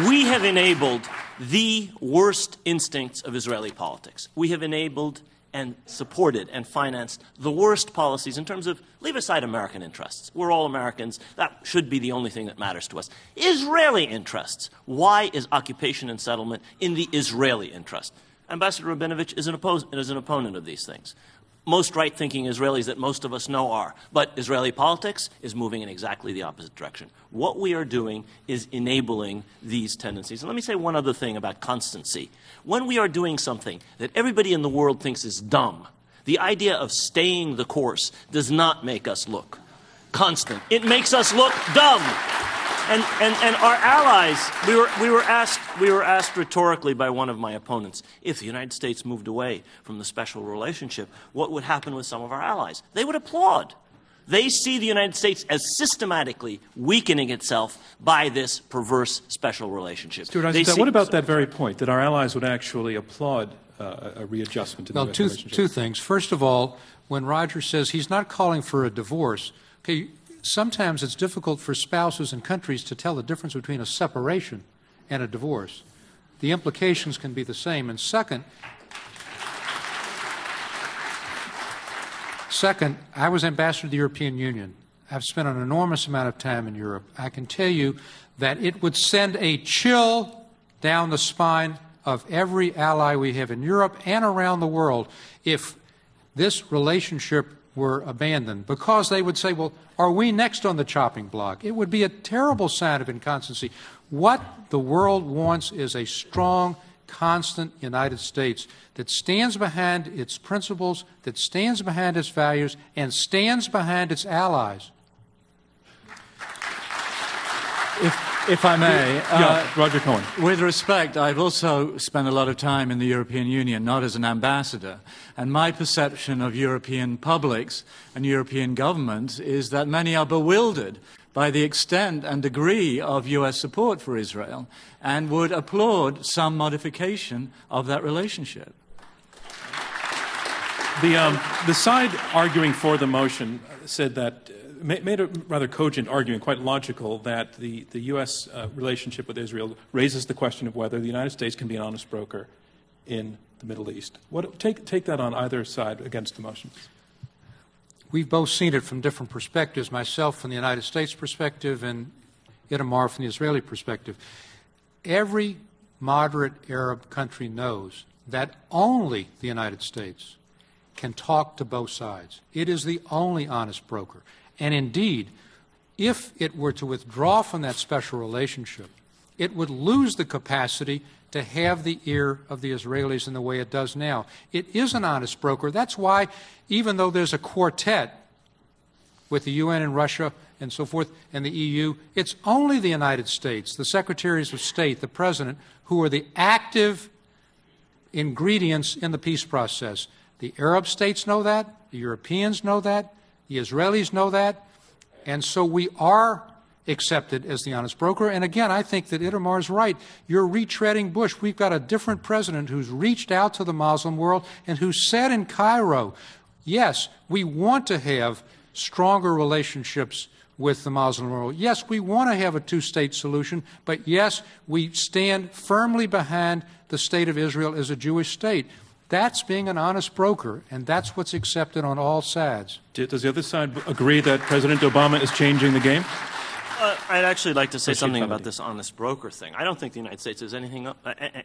we have enabled the worst instincts of Israeli politics. We have enabled and supported and financed the worst policies in terms of leave aside American interests. We're all Americans. That should be the only thing that matters to us. Israeli interests. Why is occupation and settlement in the Israeli interest? Ambassador Rabinovich is an, oppos- is an opponent of these things. Most right thinking Israelis that most of us know are. But Israeli politics is moving in exactly the opposite direction. What we are doing is enabling these tendencies. And let me say one other thing about constancy. When we are doing something that everybody in the world thinks is dumb, the idea of staying the course does not make us look constant. It makes us look dumb. And, and, and our allies, we were, we, were asked, we were asked rhetorically by one of my opponents if the United States moved away from the special relationship, what would happen with some of our allies? They would applaud. They see the United States as systematically weakening itself by this perverse special relationship. Stuart They see- what about that very point, that our allies would actually applaud uh, a readjustment to the Well, two, relationship? two things. First of all, when Roger says he's not calling for a divorce, okay, sometimes it's difficult for spouses and countries to tell the difference between a separation and a divorce. The implications can be the same. And second, second, I was ambassador to the European Union. I've spent an enormous amount of time in Europe. I can tell you that it would send a chill down the spine of every ally we have in Europe and around the world if this relationship were abandoned because they would say, well, are we next on the chopping block? It would be a terrible sign of inconstancy. What the world wants is a strong, constant United States that stands behind its principles, that stands behind its values, and stands behind its allies. If, If I may. Uh, Roger Cohen. With respect, I've also spent a lot of time in the European Union, not as an ambassador. And my perception of European publics and European governments is that many are bewildered by the extent and degree of U.S. support for Israel and would applaud some modification of that relationship. The, um, the side arguing for the motion said that made a rather cogent argument, quite logical, that the, the U.S. Uh, relationship with Israel raises the question of whether the United States can be an honest broker in the Middle East. What, take, take that on either side against the motion. We've both seen it from different perspectives, myself from the United States perspective and Itamar from the Israeli perspective. Every moderate Arab country knows that only the United States can talk to both sides. It is the only honest broker. And indeed, if it were to withdraw from that special relationship, it would lose the capacity to have the ear of the Israelis in the way it does now. It is an honest broker. That's why, even though there's a quartet with the UN and Russia and so forth and the EU, it's only the United States, the secretaries of state, the president, who are the active ingredients in the peace process. The Arab states know that, the Europeans know that, the Israelis know that. And so we are accepted as the honest broker. And again, I think that Itamar is right. You're retreading Bush. We've got a different president who's reached out to the Muslim world and who said in Cairo, yes, we want to have stronger relationships with the Muslim world. Yes, we want to have a two state solution, but yes, we stand firmly behind the state of Israel as a Jewish state. That's being an honest broker, and that's what's accepted on all sides. Does the other side agree that President Obama is changing the game? Uh, I'd actually like to say something about this honest broker thing. I don't think the United States is anything uh,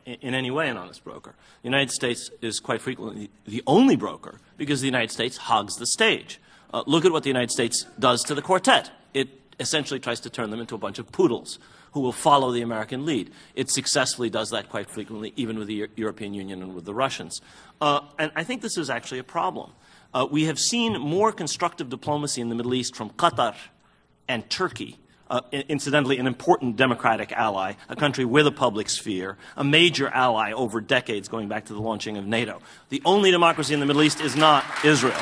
in any way an honest broker. The United States is quite frequently the only broker because the United States hogs the stage. Uh, look at what the United States does to the quartet. It essentially tries to turn them into a bunch of poodles who will follow the American lead. It successfully does that quite frequently, even with the European Union and with the Russians. Uh, and I think this is actually a problem. Uh, we have seen more constructive diplomacy in the Middle East from Qatar and Turkey. Uh, incidentally, an important democratic ally, a country with a public sphere, a major ally over decades going back to the launching of NATO. The only democracy in the Middle East is not Israel.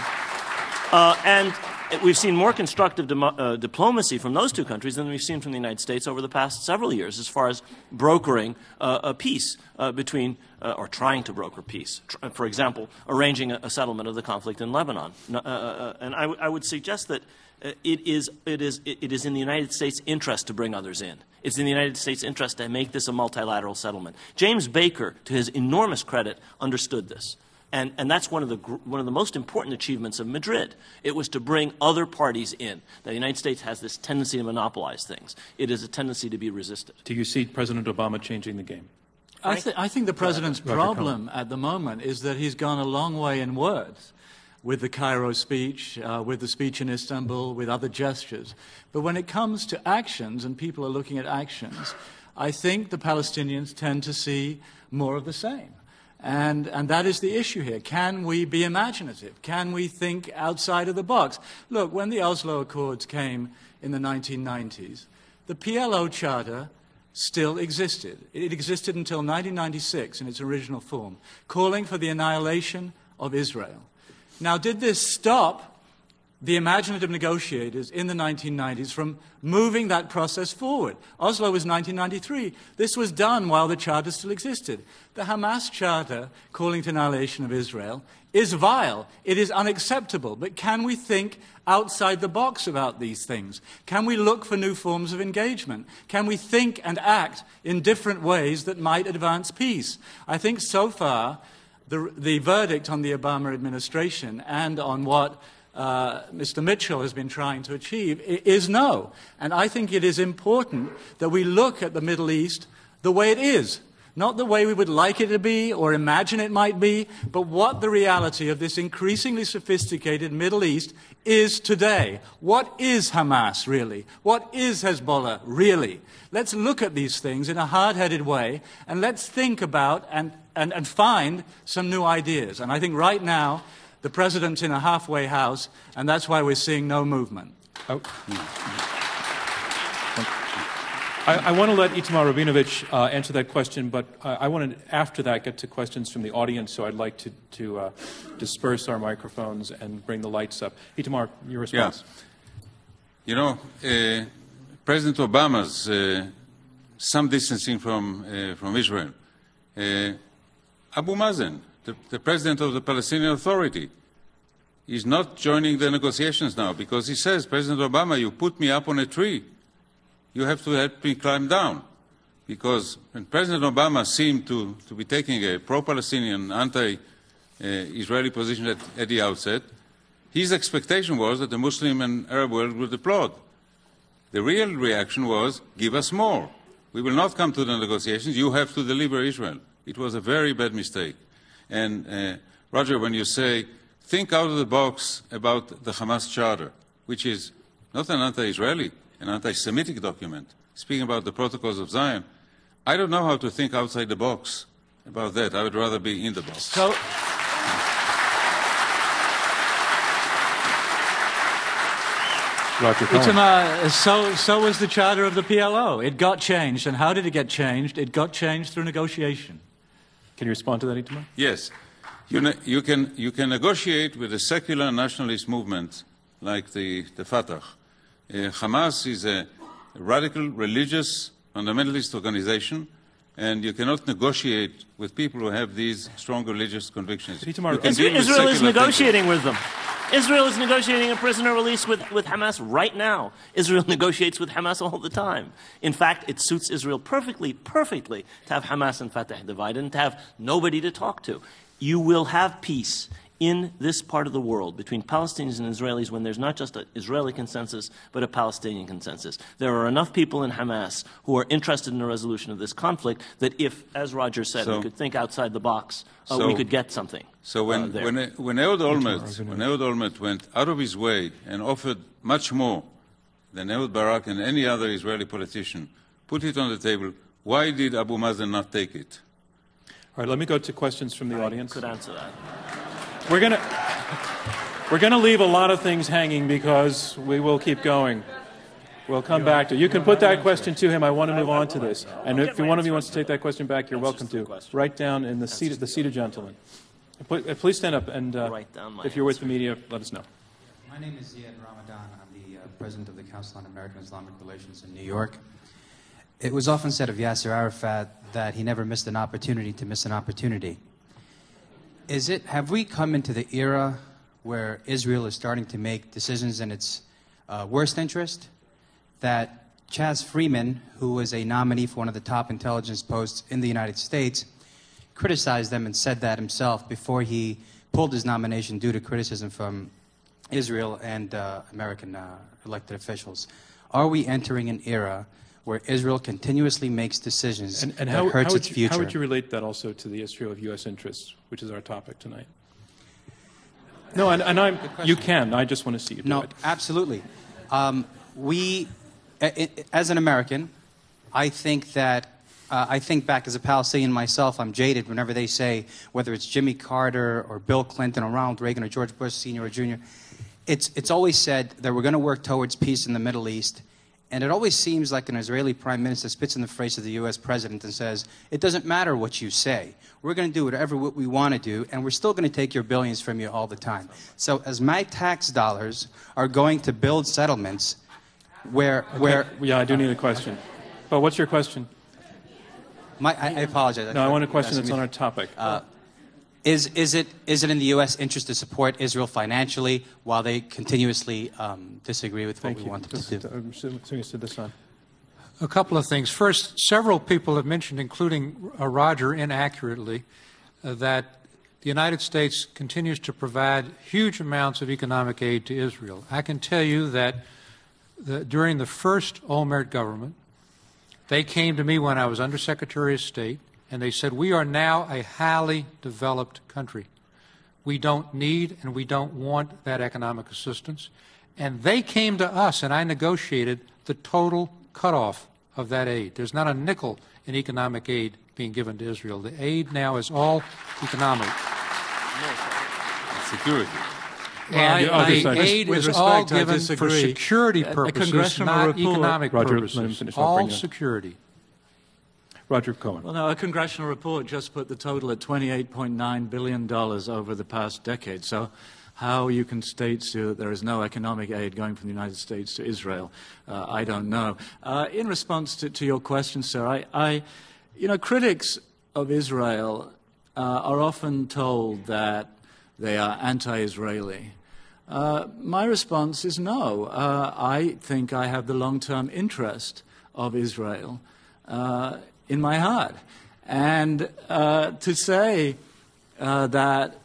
Uh, and we've seen more constructive uh, diplomacy from those two countries than we've seen from the United States over the past several years as far as brokering uh, a peace uh, between, uh, or trying to broker peace. Tr- for example, arranging a, a, settlement of the conflict in Lebanon. Uh, and I, w- I would suggest that it is, it, is, it is in the United States' interest to bring others in. It's in the United States' interest to make this a multilateral settlement. James Baker, to his enormous credit, understood this. And, and that's one of, the, one of the most important achievements of Madrid. It was to bring other parties in. The United States has this tendency to monopolize things. It is a tendency to be resisted. Do you see President Obama changing the game? I, th- I think the president's problem at the moment is that he's gone a long way in words with the Cairo speech, uh, with the speech in Istanbul, with other gestures. But when it comes to actions, and people are looking at actions, I think the Palestinians tend to see more of the same. And, and that is the issue here. Can we be imaginative? Can we think outside of the box? Look, when the Oslo Accords came in the 1990s, the PLO Charter still existed. It existed until 1996 in its original form, calling for the annihilation of Israel. Now, did this stop the imaginative negotiators in the 1990s from moving that process forward. Oslo was 1993. This was done while the charter still existed. The Hamas charter, calling to annihilation of Israel, is vile. It is unacceptable. But can we think outside the box about these things? Can we look for new forms of engagement? Can we think and act in different ways that might advance peace? I think so far, the, the verdict on the Obama administration and on what uh, Mr. Mitchell has been trying to achieve is no. And I think it is important that we look at the Middle East the way it is. Not the way we would like it to be or imagine it might be, but what the reality of this increasingly sophisticated Middle East is today. What is Hamas really? What is Hezbollah really? Let's look at these things in a hard headed way and let's think about and, and, and find some new ideas. And I think right now, the president's in a halfway house, and that's why we're seeing no movement. Oh. I, I want to let Itamar Rabinovich uh, answer that question, but I, I want to, after that, get to questions from the audience, so I'd like to, to uh, disperse our microphones and bring the lights up. Itamar, your response. Yeah. You know, uh, President Obama's uh, some distancing from, uh, from Israel. Uh, Abu Mazen, the, the president of the Palestinian Authority, is not joining the negotiations now because he says, President Obama, you put me up on a tree. You have to help me climb down. Because when President Obama seemed to, to be taking a pro Palestinian, anti Israeli position at, at the outset, his expectation was that the Muslim and Arab world would applaud. The real reaction was, give us more. We will not come to the negotiations. You have to deliver Israel. It was a very bad mistake. And uh, Roger, when you say, think out of the box about the Hamas Charter, which is not an anti-Israeli, an anti-Semitic document, speaking about the protocols of Zion, I don't know how to think outside the box about that. I would rather be in the box. So, Roger Cohen. Itamar, so, so was the charter of the PLO. It got changed. And how did it get changed? It got changed through negotiation. Can you respond to that, Itamar? Yes. You, ne- you, can, you can negotiate with a secular nationalist movement like the, the Fatah. Uh, Hamas is a radical religious fundamentalist organization, and you cannot negotiate with people who have these strong religious convictions. Israel, Israel is negotiating with them. Israel is negotiating a prisoner release with, with Hamas right now. Israel negotiates with Hamas all the time. In fact, it suits Israel perfectly, perfectly to have Hamas and Fatah divided and to have nobody to talk to. You will have peace in this part of the world between Palestinians and Israelis when there's not just an Israeli consensus, but a Palestinian consensus. There are enough people in Hamas who are interested in a resolution of this conflict that if, as Roger said, So- we could think outside the box, uh, So- we could get something. So uh, when, there. when, when, Ehud Olmert, when Ehud Olmert went out of his way and offered much more than Ehud Barak and any other Israeli politician, put it on the table, why did Abu Mazen not take it? All right, let me go to questions from the audience. could answer that. We're going to we're going to leave a lot of things hanging because we will keep going. We'll come back to you. Can put that question to him. I want to move on to this. And if one of you wants to take that question back, you're welcome to. Right down in the seat, of the seated gentleman. Uh, Please stand up and uh, Write down if you're with the media, let us know. My name is Ziad Ramadan. I'm the uh, president of the Council on American Islamic Relations in New York. It was often said of Yasser Arafat that he never missed an opportunity to miss an opportunity. Is it, have we come into the era where Israel is starting to make decisions in its uh, worst interest? That Chas Freeman, who was a nominee for one of the top intelligence posts in the United States, criticized them and said that himself before he pulled his nomination due to criticism from Israel and uh, American uh, elected officials. Are we entering an era where Israel continuously makes decisions And, and that how, hurts how, its you, future? how would you relate that also to the issue of U.S. interests, which is our topic tonight? No, and, and I'm, you can. I just want to see you do No, it. absolutely. Um, we, as an American, I think that uh, I think back as a Palestinian myself. I'm jaded whenever they say whether it's Jimmy Carter or Bill Clinton or Ronald Reagan or George Bush Senior or Junior. It's it's always said that we're going to work towards peace in the Middle East. And it always seems like an Israeli prime minister spits in the face of the U.S. president and says, It doesn't matter what you say. We're going to do whatever what we want to do, and we're still going to take your billions from you all the time. So, as my tax dollars are going to build settlements where, where Yeah, I do need a question. But what's your question? my, I, I apologize. No, I want a question that's on our topic. Uh, Is, is, it, is it in the U.S. interest to support Israel financially while they continuously um, disagree with what Thank we you. want them to do? uh, Swing swing us to this side. A couple of things. First, several people have mentioned, including uh, Roger inaccurately, uh, that the United States continues to provide huge amounts of economic aid to Israel. I can tell you that the, during the first Olmert government, they came to me when I was Undersecretary of State, and they said, We are now a highly developed country. We don't need and we don't want that economic assistance. And they came to us, and I negotiated the total cutoff of that aid. There's not a nickel in economic aid being given to Israel. The aid now is all economic. Security. And the other the side- aid With is respect, all given for security A- a purposes, not report- economic Roger, let purposes. All bring you- security. Roger Cohen. Well, no, a congressional report just put the total at $28.9 billion over the past decade. So, how you can state Stu, that there is no economic aid going from the United States to Israel, uh, I don't know. Uh, in response to, to, your question, sir, I, I, you know, critics of Israel uh, are often told that they are anti-Israeli. Uh, my response is no. Uh, I think I have the long-term interest of Israel uh, in my heart. And uh, to say uh, that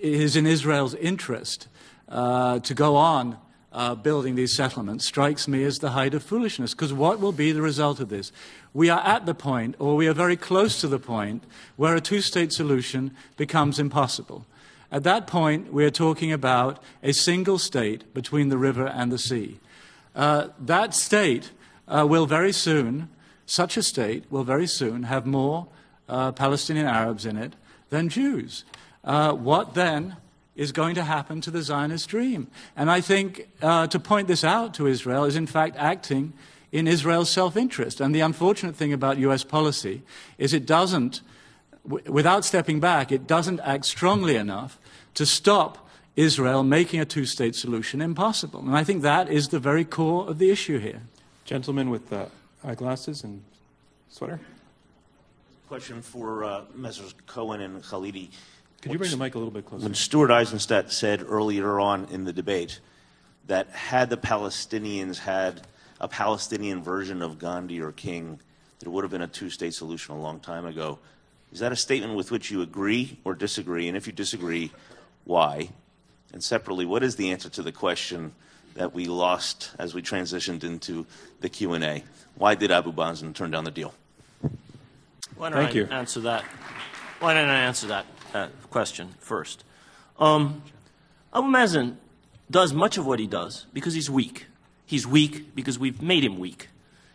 it is in Israel's interest uh, to go on uh, building these settlements strikes me as the height of foolishness. Because what will be the result of this? We are at the point, or we are very close to the point, where a two state solution becomes impossible. At that point, we are talking about a single state between the river and the sea. Uh, that state uh, will very soon, such a state will very soon have more uh, Palestinian Arabs in it than Jews. Uh, what then is going to happen to the Zionist dream? And I think uh, to point this out to Israel is, in fact, acting in Israel's self interest. And the unfortunate thing about US policy is it doesn't, w- without stepping back, it doesn't act strongly enough to stop Israel making a two state solution impossible. And I think that is the very core of the issue here. Gentleman with uh, eyeglasses and sweater. Question for uh, Messrs. Cohen and Khalidi. Could you bring the mic a little bit closer? When Stuart Eizenstat said earlier on in the debate that had the Palestinians had a Palestinian version of Gandhi or King, there would have been a two state solution a long time ago. Is that a statement with which you agree or disagree? And if you disagree, why? And separately, what is the answer to the question that we lost as we transitioned into the Q&A? Why did Abu Mazen turn down the deal? Why don't Thank I you. answer that? Why don't I answer that uh, question first? Um, Abu Mazen does much of what he does because he's weak. He's weak because we've made him weak.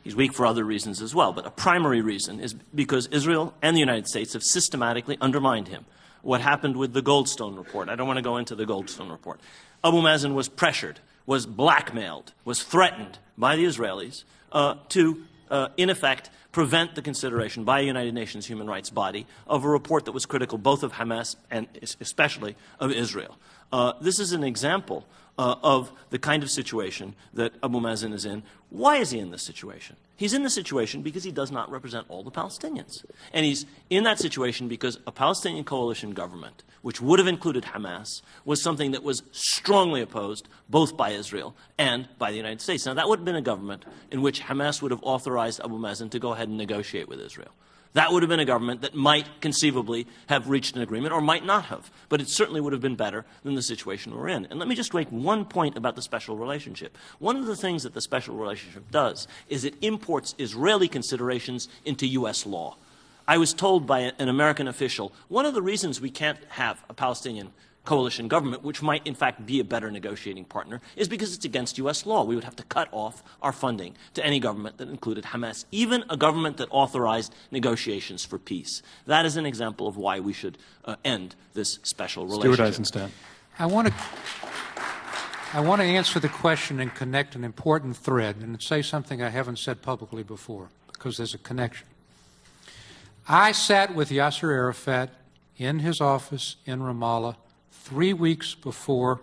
He's weak for other reasons as well, but a primary reason is because Israel and the United States have systematically undermined him. What happened with the Goldstone report? I don't want to go into the Goldstone report. Abu Mazen was pressured, was blackmailed, was threatened by the Israelis uh, to, uh, in effect, prevent the consideration by a United Nations human rights body of a report that was critical both of Hamas and especially of Israel. Uh, this is an example uh, of the kind of situation that Abu Mazen is in. Why is he in this situation? He's in this situation because he does not represent all the Palestinians. And he's in that situation because a Palestinian coalition government, which would have included Hamas, was something that was strongly opposed both by Israel and by the United States. Now, that would have been a government in which Hamas would have authorized Abu Mazen to go ahead and negotiate with Israel. That would have been a government that might conceivably have reached an agreement or might not have. But it certainly would have been better than the situation we're in. And let me just make one point about the special relationship. One of the things that the special relationship does is it imports Israeli considerations into U.S. law. I was told by an American official one of the reasons we can't have a Palestinian coalition government, which might in fact be a better negotiating partner, is because it's against U.S. law. We would have to cut off our funding to any government that included Hamas, even a government that authorized negotiations for peace. That is an example of why we should uh, end this special Stuart relationship. Eizenstat. I want to I want to answer the question and connect an important thread and say something I haven't said publicly before because there's a connection. I sat with Yasser Arafat in his office in Ramallah three weeks before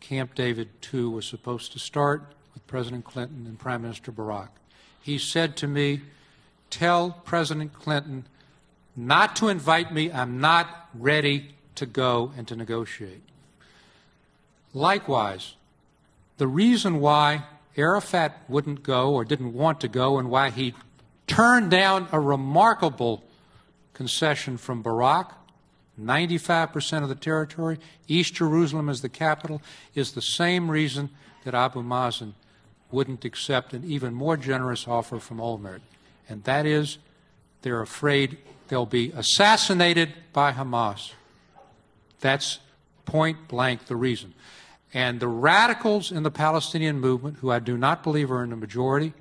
Camp David II was supposed to start with President Clinton and Prime Minister Barak. He said to me, Tell President Clinton not to invite me. I'm not ready to go and to negotiate. Likewise, the reason why Arafat wouldn't go or didn't want to go and why he turned down a remarkable concession from Barak 95% of the territory, East Jerusalem as the capital, is the same reason that Abu Mazen wouldn't accept an even more generous offer from Olmert. And that is they're afraid they'll be assassinated by Hamas. That's point blank the reason. And the radicals in the Palestinian movement, who I do not believe are in the majority,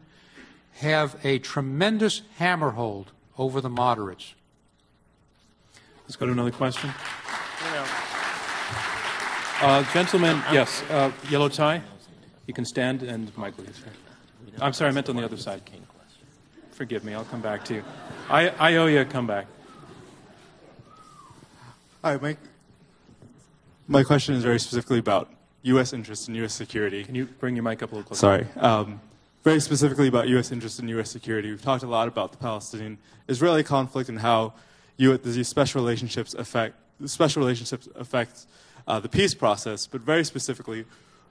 have a tremendous hammerhold over the moderates. Let's go to another question. Uh, gentlemen, yes, uh, yellow tie. You can stand and Michael. Yes, I'm sorry, I meant on the other side. Forgive me, I'll come back to you. I, I owe you a comeback. Hi, Mike. My question is very specifically about U.S. interests and U.S. security. Can you bring your mic up a little closer? Sorry. Um, very specifically about U.S. interests and U.S. security. We've talked a lot about the Palestinian-Israeli conflict and how you, these special relationships affect special relationships affect uh, the peace process. But very specifically,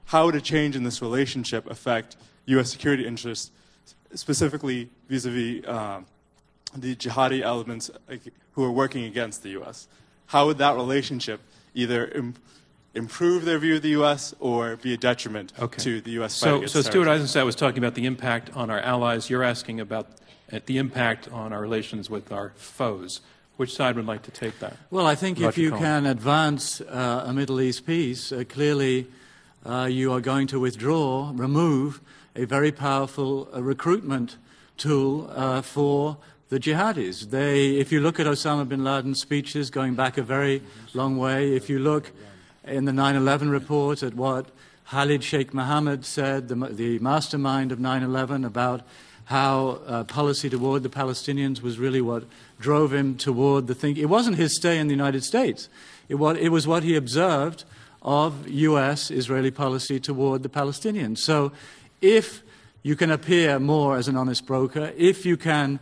how would a change in this relationship affect U.S. security interests, specifically vis-a-vis uh, the jihadi elements who are working against the U.S.? How would that relationship either Im- improve their view of the U.S. or be a detriment Okay. to the U.S. So, so Stuart? Eizenstat was talking about the impact on our allies. You're asking about uh, the impact on our relations with our foes. Which side would like to take that? Well, I think if you Cohen. can advance uh, a Middle East peace, uh, clearly uh, you are going to withdraw, remove a very powerful uh, recruitment tool uh, for the jihadis. They, if you look at Osama bin Laden's speeches going back a very long way, if you look in the 9 11 report at what Khalid Sheikh Mohammed said, the, the mastermind of 9 11, about how uh, policy toward the Palestinians was really what drove him toward the thing. It wasn't his stay in the United States, it was, it was what he observed of U.S. Israeli policy toward the Palestinians. So if you can appear more as an honest broker, if you can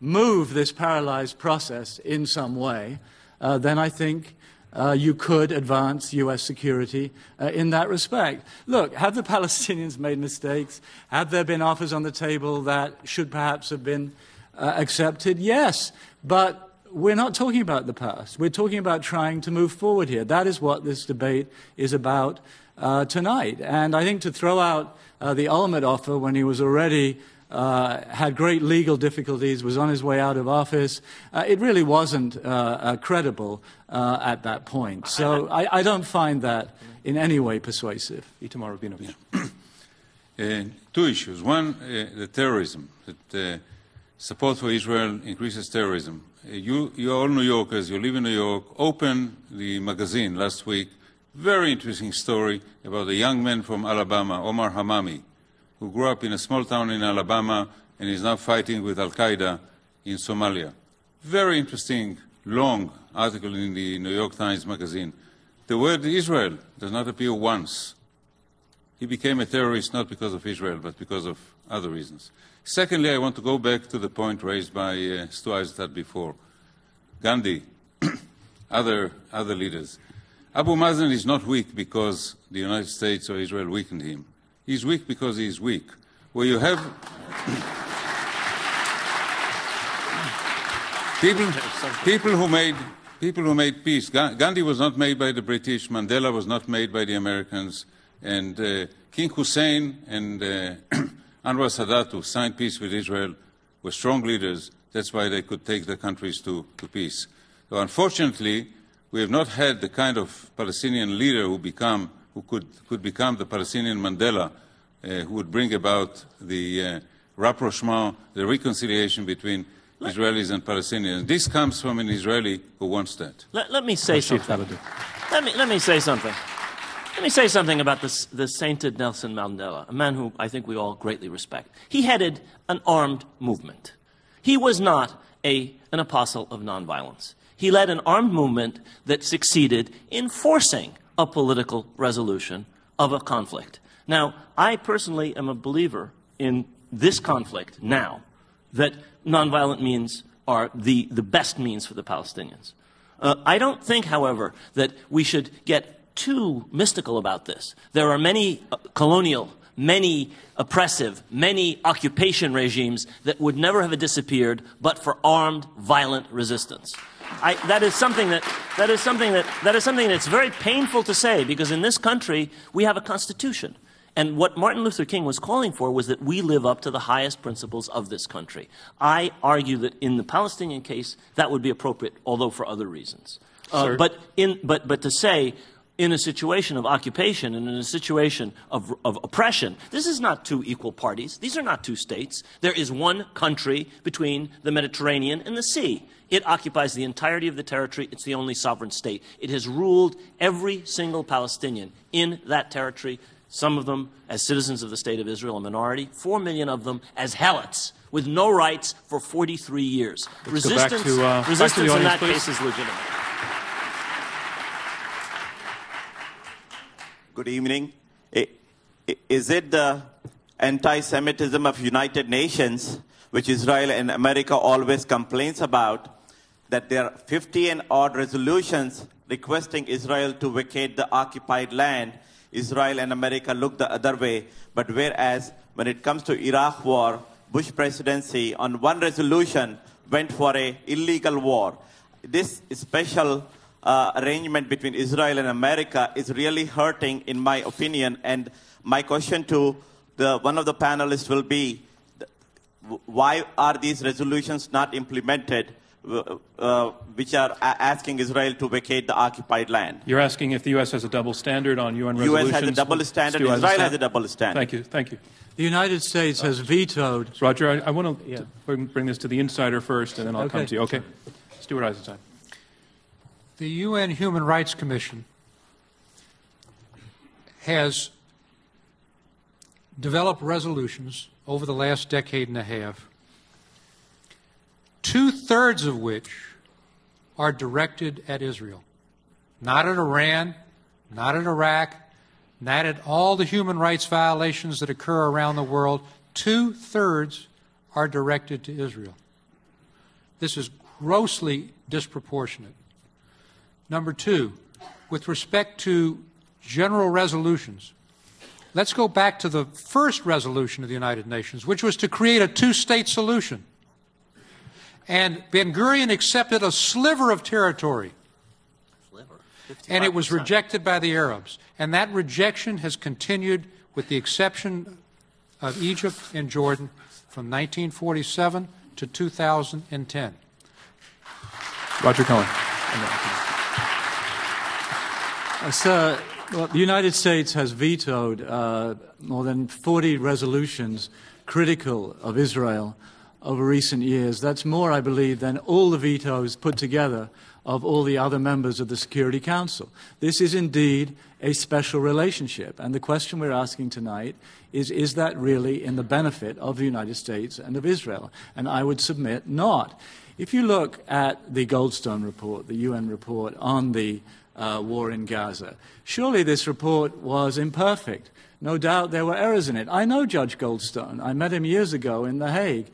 move this paralyzed process in some way, uh, then I think uh, you could advance U.S. security uh, in that respect. Look, have the Palestinians made mistakes? Have there been offers on the table that should perhaps have been uh, accepted? Yes, but we're not talking about the past. We're talking about trying to move forward here. That is what this debate is about uh, tonight. And I think to throw out uh, the ultimate offer when he was already uh, had great legal difficulties, was on his way out of office. Uh, it really wasn't uh, uh, credible uh, at that point. So I, I don't find that in any way persuasive. Itamar Rabinovich. Uh, two issues. One, the terrorism. That support for Israel increases terrorism. You, you're all New Yorkers. You live in New York. Open the magazine last week. Very interesting story about a young man from Alabama, Omar Hamami, who grew up in a small town in Alabama and is now fighting with Al Qaeda in Somalia. Very interesting, long article in the New York Times magazine. The word Israel does not appear once. He became a terrorist not because of Israel, but because of other reasons. Secondly, I want to go back to the point raised by uh, Stu Eizenstat before. Gandhi, other, other leaders. Abu Mazen is not weak because the United States or Israel weakened him. He's weak because he is weak. Where you have people, people who made people who made peace. Gandhi was not made by the British. Mandela was not made by the Americans. And uh, King Hussein and uh, Anwar Sadat, who signed peace with Israel, were strong leaders. That's why they could take the countries to, to peace. So unfortunately, we have not had the kind of Palestinian leader who become who could, could become the Palestinian Mandela, uh, who would bring about the uh, rapprochement, the reconciliation between Israelis and Palestinians. This comes from an Israeli who wants that. Let, let me say Chief something. Faladou. Let me, let me say something. Let me say something about this, the sainted Nelson Mandela, a man who I think we all greatly respect. He headed an armed movement. He was not a, an apostle of nonviolence. He led an armed movement that succeeded in forcing a political resolution of a conflict. Now, I personally am a believer in this conflict now, that nonviolent means are the, the best means for the Palestinians. Uh, I don't think, however, that we should get too mystical about this. There are many uh, colonial, many oppressive, many occupation regimes that would never have disappeared but for armed, violent resistance. I, that is something that that is something that that is something that's very painful to say because in this country we have a constitution. And what Martin Luther King was calling for was that we live up to the highest principles of this country. I argue that in the Palestinian case, that would be appropriate, although for other reasons. Uh, but, in, but, but to say in a situation of occupation and in a situation of, of oppression. This is not two equal parties. These are not two states. There is one country between the Mediterranean and the sea. It occupies the entirety of the territory. It's the only sovereign state. It has ruled every single Palestinian in that territory, some of them as citizens of the state of Israel, a minority, four million of them as helots with no rights for 43 years. Let's resistance to, uh, back to the resistance in that please. case is legitimate. Good evening. Is it the anti-Semitism of United Nations, which Israel and America always complains about, that there are 50 and odd resolutions requesting Israel to vacate the occupied land? Israel and America look the other way. But whereas when it comes to Iraq war, Bush presidency on one resolution went for a illegal war. This special uh, arrangement between Israel and America is really hurting, in my opinion. And my question to the, one of the panelists will be, why are these resolutions not implemented, uh, uh, which are asking Israel to vacate the occupied land? You're asking if the U.S. has a double standard on UN resolutions? The US has a double standard, Stu Israel has a double standard. Thank you, thank you. The United States has vetoed. Roger, I, I want to bring, bring this to the insider first, and then I'll come to you. Okay. Stuart Eizenstat. The UN Human Rights Commission has developed resolutions over the last decade and a half, two thirds of which are directed at Israel. Not at Iran, not at Iraq, not at all the human rights violations that occur around the world. Two thirds are directed to Israel. This is grossly disproportionate. Number two, with respect to general resolutions, let's go back to the first resolution of the United Nations, which was to create a two state solution. And Ben Gurion accepted a sliver of territory, Sliver. and it was rejected by the Arabs. And that rejection has continued, with the exception of Egypt and Jordan, from 1947 to 2010. Roger Cohen. Uh, sir, well, the United States has vetoed uh, more than 40 resolutions critical of Israel over recent years. That's more, I believe, than all the vetoes put together of all the other members of the Security Council. This is indeed a special relationship. And the question we're asking tonight is is that really in the benefit of the United States and of Israel? And I would submit not. If you look at the Goldstone report, the UN report on the uh, war in Gaza, surely this report was imperfect. No doubt there were errors in it. I know Judge Goldstone. I met him years ago in The Hague.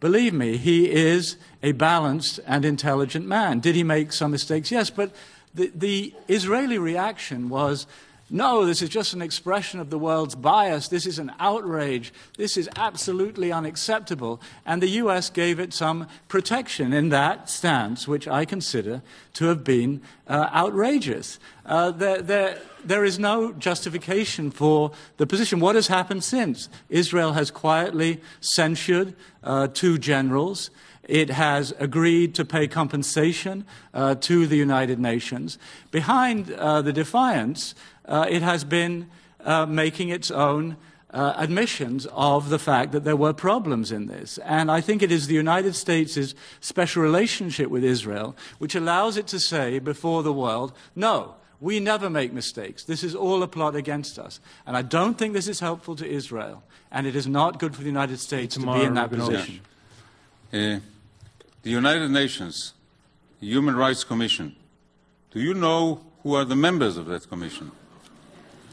Believe me, he is a balanced and intelligent man. Did he make some mistakes? Yes, but the, the Israeli reaction was no, this is just an expression of the world's bias. This is an outrage. This is absolutely unacceptable. And the US gave it some protection in that stance, which I consider to have been uh, outrageous. Uh, there, there, there is no justification for the position. What has happened since? Israel has quietly censured uh, two generals. It has agreed to pay compensation uh, to the United Nations. Behind uh, the defiance, uh, it has been uh, making its own uh, admissions of the fact that there were problems in this. And I think it is the United States' special relationship with Israel which allows it to say before the world, no, we never make mistakes. This is all a plot against us. And I don't think this is helpful to Israel. And it is not good for the United States to be in that position. Uh, the United Nations Human Rights Commission. Do you know who are the members of that commission?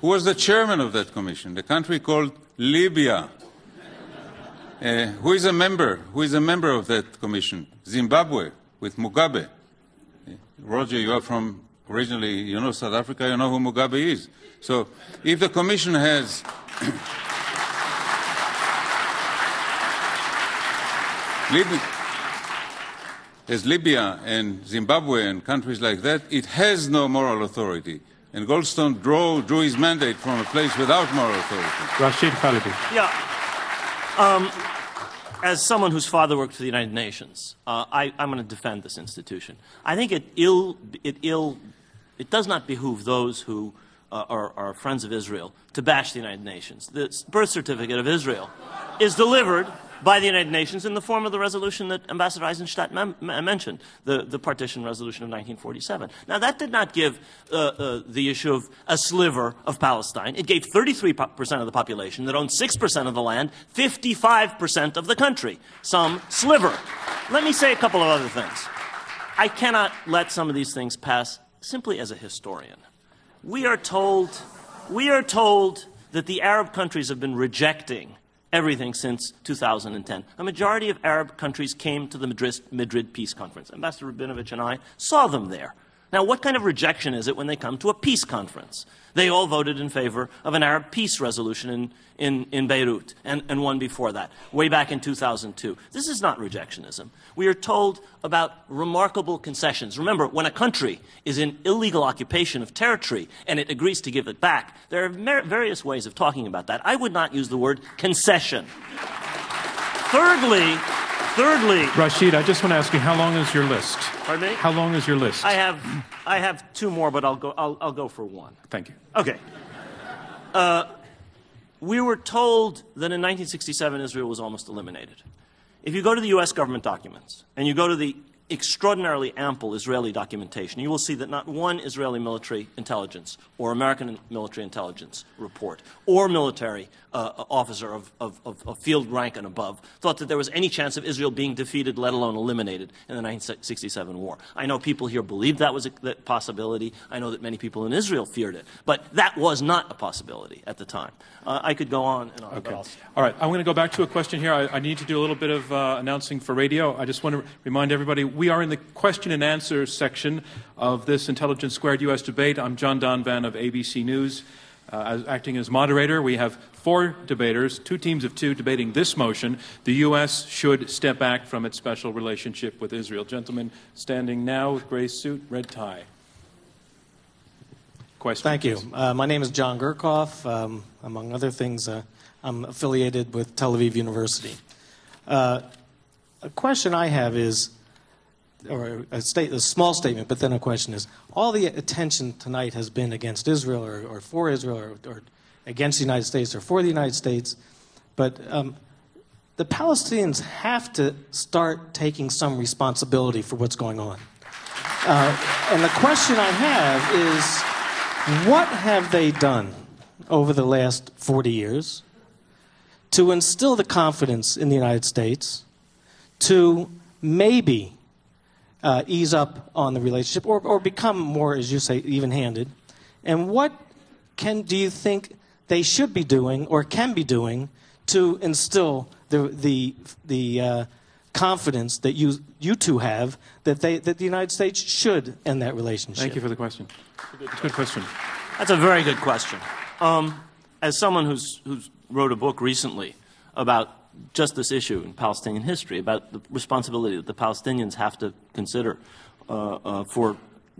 Who was the chairman of that commission? The country called Libya. Uh, who is a member? Who is a member of that commission? Zimbabwe with Mugabe. Uh, Roger, you are from originally, you know South Africa. You know who Mugabe is. So, if the commission has Libya, as Libya and Zimbabwe and countries like that, it has no moral authority. And Goldstone drew, drew his mandate from a place without moral authority. Rashid Khalidi. Yeah. Um, as someone whose father worked for the United Nations, uh, I, I'm going to defend this institution. I think it ill, it ill it does not behoove those who uh, are, are friends of Israel to bash the United Nations. The birth certificate of Israel is delivered by the United Nations in the form of the resolution that Ambassador Eizenstat mem- mentioned, the, the partition resolution of 1947. Now, that did not give uh, uh, the issue of a sliver of Palestine. It gave 33% of the population that owned 6% of the land, 55% of the country, some sliver. Let me say a couple of other things. I cannot let some of these things pass simply as a historian. We are told, we are told that the Arab countries have been rejecting everything since 2010. A majority of Arab countries came to the Madrid, Peace Conference. Ambassador Rabinovich and I saw them there. Now, what kind of rejection is it when they come to a peace conference? They all voted in favor of an Arab peace resolution in, in, in Beirut and, and one before that, way back in 2002. This is not rejectionism. We are told about remarkable concessions. Remember, when a country is in illegal occupation of territory and it agrees to give it back, there are various ways of talking about that. I would not use the word concession. Thirdly, Thirdly, Rashid, I just want to ask you, how long is your list? Pardon me? How long is your list? I have, I have two more, but I'll go, I'll, I'll go for one. Thank you. Okay. Uh, we were told that in 1967 Israel was almost eliminated. If you go to the U.S. government documents and you go to the extraordinarily ample Israeli documentation, you will see that not one Israeli military intelligence or American military intelligence report or military uh, officer of, of, of, field rank and above thought that there was any chance of Israel being defeated, let alone eliminated, in the 1967 war. I know people here believed that was a that possibility. I know that many people in Israel feared it. But that was not a possibility at the time. Uh, I could go on and on. Okay. All right. I'm going to go back to a question here. I, I need to do a little bit of uh, announcing for radio. I just want to remind everybody we are in the question and answer section of this Intelligence Squared U.S. debate. I'm John Donvan of ABC News. Uh, as, acting as moderator, we have four debaters, two teams of two, debating this motion. The U.S. should step back from its special relationship with Israel. Gentlemen, standing now with gray suit, red tie. Question. Thank you. Uh, my name is John Gurkoff. Um, among other things, uh, I'm affiliated with Tel Aviv University. Uh, a question I have is or a, state, a small statement, but then a question is all the attention tonight has been against Israel or, or for Israel or, or, against the United States or for the United States, but um, the Palestinians have to start taking some responsibility for what's going on. Uh, and the question I have is what have they done over the last 40 years to instill the confidence in the United States to maybe uh, ease up on the relationship or, or become more, as you say, even handed? And what can, do you think they should be doing or can be doing to instill the, the, the uh, confidence that you, you two have that, they, that the United States should end that relationship? Thank you for the question. It's a good question. That's a very good question. Um, as someone who's, who's wrote a book recently about just this issue in Palestinian history about the responsibility that the Palestinians have to consider uh, uh, for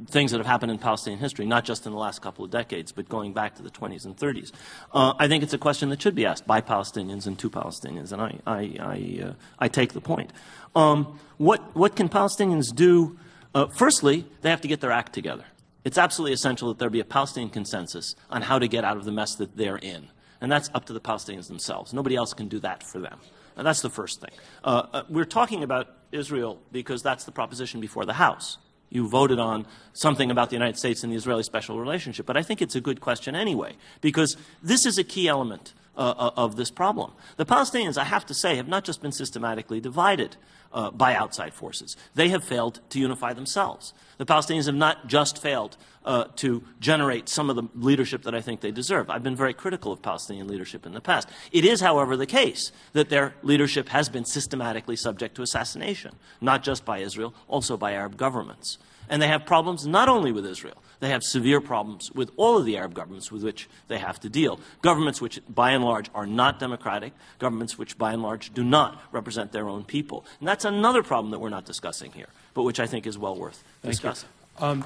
things that have happened in Palestinian history, not just in the last couple of decades, but going back to the 20s and 30s. Uh, I think it's a question that should be asked by Palestinians and to Palestinians, and I, I, I, uh, I take the point. Um, what, what can Palestinians do? Uh, firstly, they have to get their act together. It's absolutely essential that there be a Palestinian consensus on how to get out of the mess that they're in. And that's up to the Palestinians themselves. Nobody else can do that for them. And that's the first thing. Uh, uh, we're talking about Israel because that's the proposition before the House. You voted on something about the United States and the Israeli special relationship. But I think it's a good question anyway, because this is a key element uh, uh of this problem. The Palestinians, I have to say, have not just been systematically divided uh, by outside forces, they have failed to unify themselves. The Palestinians have not just failed uh, to generate some of the leadership that I think they deserve. I've been very critical of Palestinian leadership in the past. It is, however, the case that their leadership has been systematically subject to assassination, not just by Israel, also by Arab governments. And they have problems not only with Israel, they have severe problems with all of the Arab governments with which they have to deal. Governments which, by and large, are not democratic, governments which, by and large, do not represent their own people. And that's another problem that we're not discussing here but which I think is well worth Thank discussing. Um,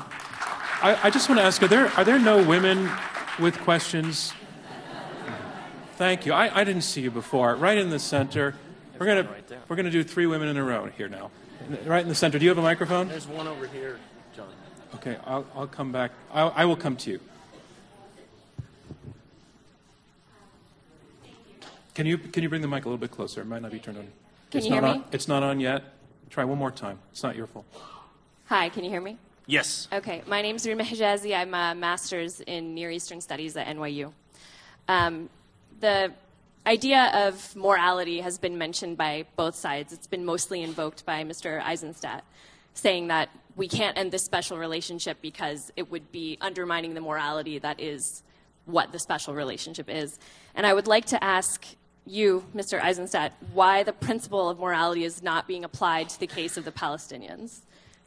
I, I, just want to ask: Are there are there no women with questions? Thank you. I, I didn't see you before. Right in the center. We're gonna right we're gonna do three women in a row here now. Right in the center. Do you have a microphone? There's one over here, John. Okay, I'll, I'll come back. I'll, I will come to you. Can you can you bring the mic a little bit closer? It might not be turned on. Can it's you hear me? On, it's not on yet. Try one more time. It's not your fault. Hi, can you hear me? Yes. Okay, my name's Rima Hijazi. I'm a master's in Near Eastern Studies at NYU. Um, the idea of morality has been mentioned by both sides. It's been mostly invoked by Mr. Eizenstat, saying that we can't end this special relationship because it would be undermining the morality that is what the special relationship is. And I would like to ask you, Mr. Eizenstat, why the principle of morality is not being applied to the case of the Palestinians.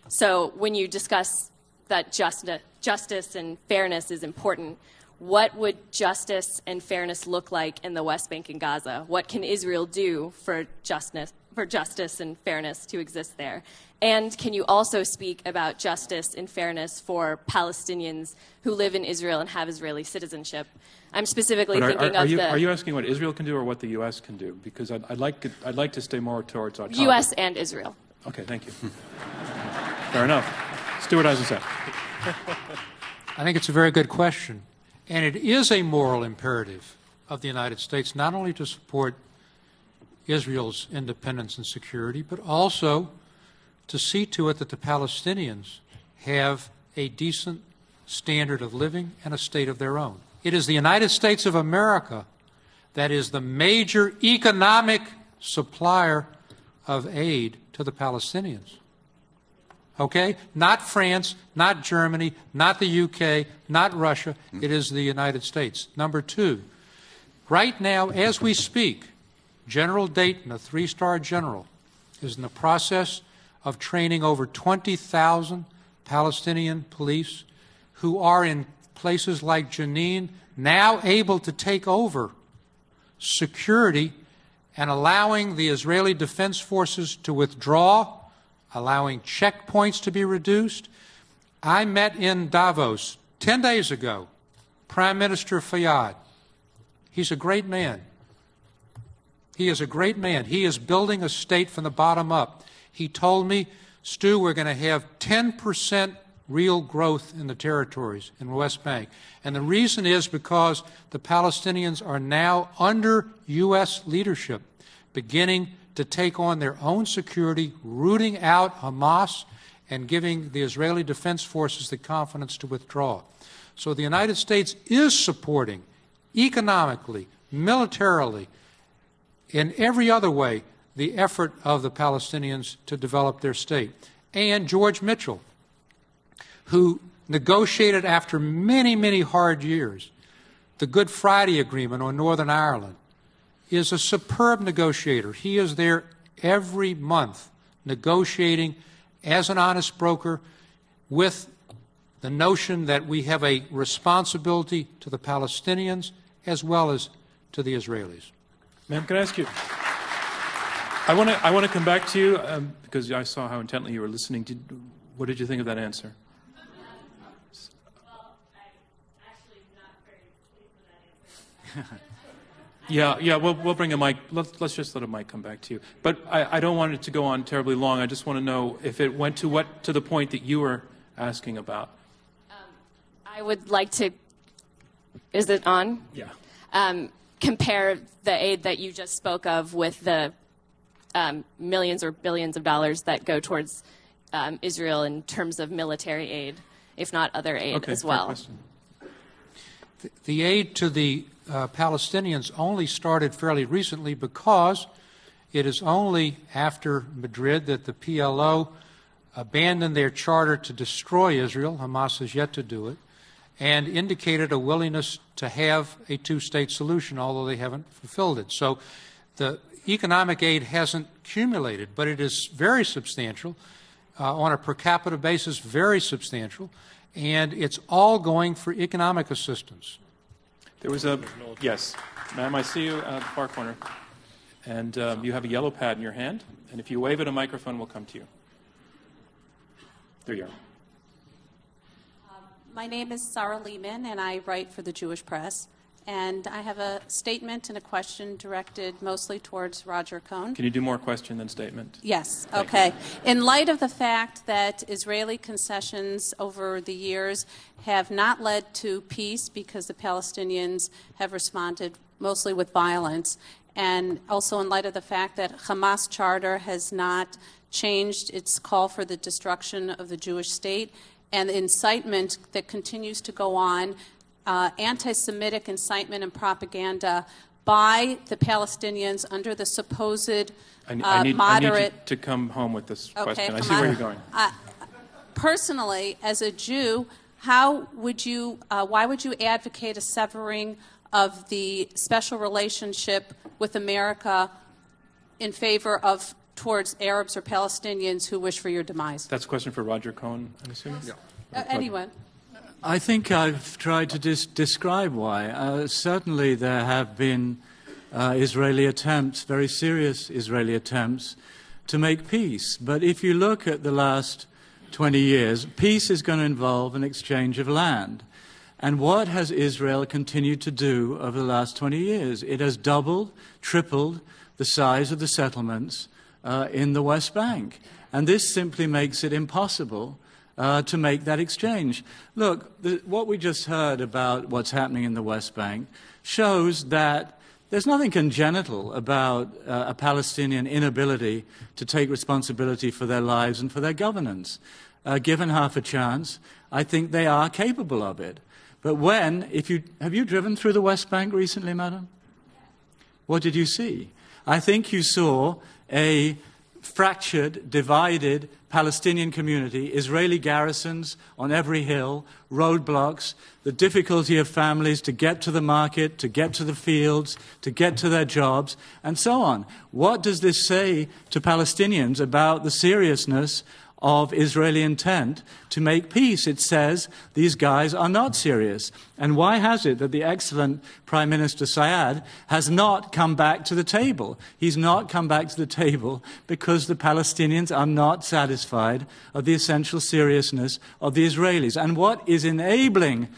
So when you discuss that justi- justice and fairness is important, what would justice and fairness look like in the West Bank and Gaza? What can Israel do for justice, for justice and fairness to exist there? And can you also speak about justice and fairness for Palestinians who live in Israel and have Israeli citizenship? I'm specifically are, thinking are, are of you, the are you asking what Israel can do or what the U.S. can do? Because I'd, I'd like I'd like to stay more towards our topic. U.S. and Israel. Okay, thank you. Fair enough. Stuart Eizenstat. I think it's a very good question. And it is a moral imperative of the United States not only to support Israel's independence and security, but also to see to it that the Palestinians have a decent standard of living and a state of their own. It is the United States of America that is the major economic supplier of aid to the Palestinians. Okay? Not France, not Germany, not the UK, not Russia. It is the United States. Number two, right now, as we speak, General Dayton, a three star general, is in the process of training over 20,000 Palestinian police who are in places like Jenin now able to take over security and allowing the Israeli Defense Forces to withdraw, allowing checkpoints to be reduced. I met in Davos 10 days ago Prime Minister Fayyad. He's a great man. He is a great man. He is building a state from the bottom up. He told me, Stu, we're going to have 10% real growth in the territories in the West Bank. And the reason is because the Palestinians are now under U.S. leadership, beginning to take on their own security, rooting out Hamas, and giving the Israeli Defense Forces the confidence to withdraw. So the United States is supporting economically, militarily, in every other way the effort of the Palestinians to develop their state. And George Mitchell, who negotiated after many, many hard years the Good Friday Agreement on Northern Ireland, is a superb negotiator. He is there every month negotiating as an honest broker with the notion that we have a responsibility to the Palestinians as well as to the Israelis. Ma'am, can I ask you? I want to I want to come back to you um, because I saw how intently you were listening. Did, what did you think of that answer? Yeah, yeah, we'll, we'll bring a mic. Let's, let's just let a mic come back to you. But I, I don't want it to go on terribly long. I just want to know if it went to what to the point that you were asking about. I would like to. Is it on? Yeah. Um, compare the aid that you just spoke of with the um, millions or billions of dollars that go towards um, Israel in terms of military aid, if not other aid Okay, as well. question. The aid to the uh, Palestinians only started fairly recently because it is only after Madrid that the PLO abandoned their charter to destroy Israel. Hamas has yet to do it, and indicated a willingness to have a two state solution, although they haven't fulfilled it. So the economic aid hasn't accumulated, but it is very substantial. Uh, on a per capita basis, very substantial, and it's all going for economic assistance. There was a yes, ma'am. I see you at the far corner, and um, you have a yellow pad in your hand. And if you wave it, a microphone, we'll come to you. There you are. My name is Sarah Lehman, and I write for the Jewish Press. And I have a statement and a question directed mostly towards Roger Cohen. Can you do more question than statement? Yes, Thank okay. In light of the fact that Israeli concessions over the years have not led to peace because the Palestinians have responded mostly with violence, and also in light of the fact that Hamas charter has not changed its call for the destruction of the Jewish state, and the incitement that continues to go on, uh, anti Semitic incitement and propaganda by the Palestinians under the supposed I, uh, I, need, I need moderate. to come home with this Okay, question. I come see where you're going. Uh, personally, as a Jew, how would you, uh, why would you advocate a severing of the special relationship with America in favor of towards Arabs or Palestinians who wish for your demise? That's a question for Roger Cohen, I'm assuming? Yeah. Uh, anyone? I think I've tried to dis- describe why. Uh, certainly, there have been uh, Israeli attempts, very serious Israeli attempts, to make peace. But if you look at the last 20 years, peace is going to involve an exchange of land. And what has Israel continued to do over the last 20 years? It has doubled, tripled the size of the settlements uh, in the West Bank. And this simply makes it impossible uh, to make that exchange. Look, the, what we just heard about what's happening in the West Bank shows that there's nothing congenital about uh, a Palestinian inability to take responsibility for their lives and for their governance. Uh, given half a chance, I think they are capable of it. But when, if you, have you driven through the West Bank recently, madam? What did you see? I think you saw a fractured, divided Palestinian community, Israeli garrisons on every hill, roadblocks, the difficulty of families to get to the market, to get to the fields, to get to their jobs, and so on. What does this say to Palestinians about the seriousness of Israeli intent to make peace. It says these guys are not serious. And why has it that the excellent Prime Minister Fayyad has not come back to the table? He's not come back to the table because the Palestinians are not satisfied of the essential seriousness of the Israelis. And what is enabling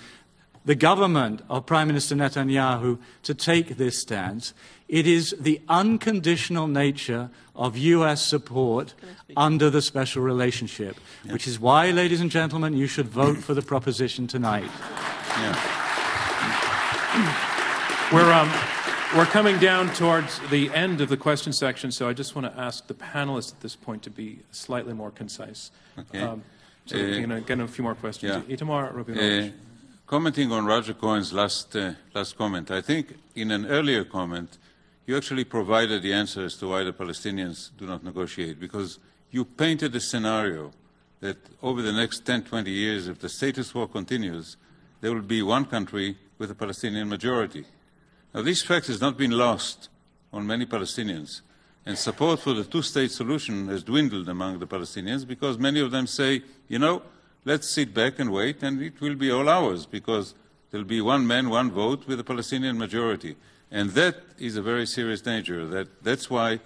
the government of Prime Minister Netanyahu to take this stance. It is the unconditional nature of U.S. support under the special relationship, which is why, ladies and gentlemen, you should vote for the proposition tonight. We're, um, we're coming down towards the end of the question section, so I just want to ask the panelists at this point to be slightly more concise. Okay. Um, so Uh, we're going get a few more questions. yeah. Itamar Rabinovich. Uh, commenting on Roger Cohen's last, uh, last comment, I think in an earlier comment, you actually provided the answer as to why the Palestinians do not negotiate, because you painted a scenario that over the next 10, 20 years, if the status quo continues, there will be one country with a Palestinian majority. Now, this fact has not been lost on many Palestinians, and support for the two state solution has dwindled among the Palestinians because many of them say, you know, let's sit back and wait, and it will be all ours because there'll be one man, one vote with a Palestinian majority. And that is a very serious danger. That, that's why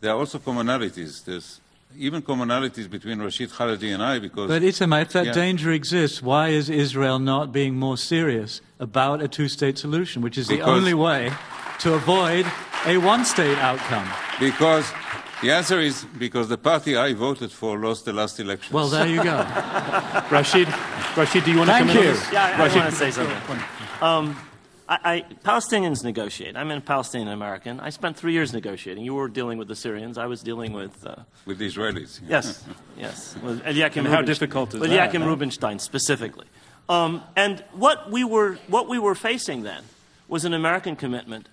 there are also commonalities. There's even commonalities between Rashid Khalidi and I because. But Itamar, if that Yeah. danger exists, why is Israel not being more serious about a two state solution, which is the only way to avoid a one state outcome? Because the answer is because the party I voted for lost the last election. Well, there you go. Rashid, Rashid, do you want to Thank come in on you. this? Yeah, I, I want to say something. Um, I, I, Palestinians negotiate. I'm a Palestinian American. I spent three years negotiating. You were dealing with the Syrians. I was dealing with. Uh, with the Israelis. yes, yes. With Eliakim And how Rubinstein. difficult is with that, Eliakim huh? Rubinstein specifically. Um, and what we were what we were facing then was an American commitment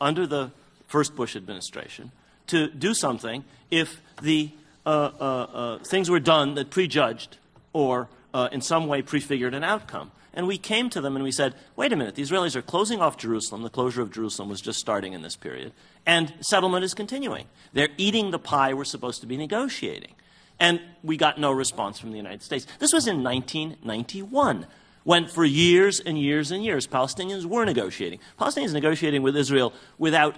under the first Bush administration to do something if the uh, uh, uh, things were done that prejudged or uh, in some way prefigured an outcome. And we came to them and we said, wait a minute, the Israelis are closing off Jerusalem. The closure of Jerusalem was just starting in this period. And settlement is continuing. They're eating the pie we're supposed to be negotiating. And we got no response from the United States. This was in 1991, when for years and years and years, Palestinians were negotiating. Palestinians negotiating with Israel without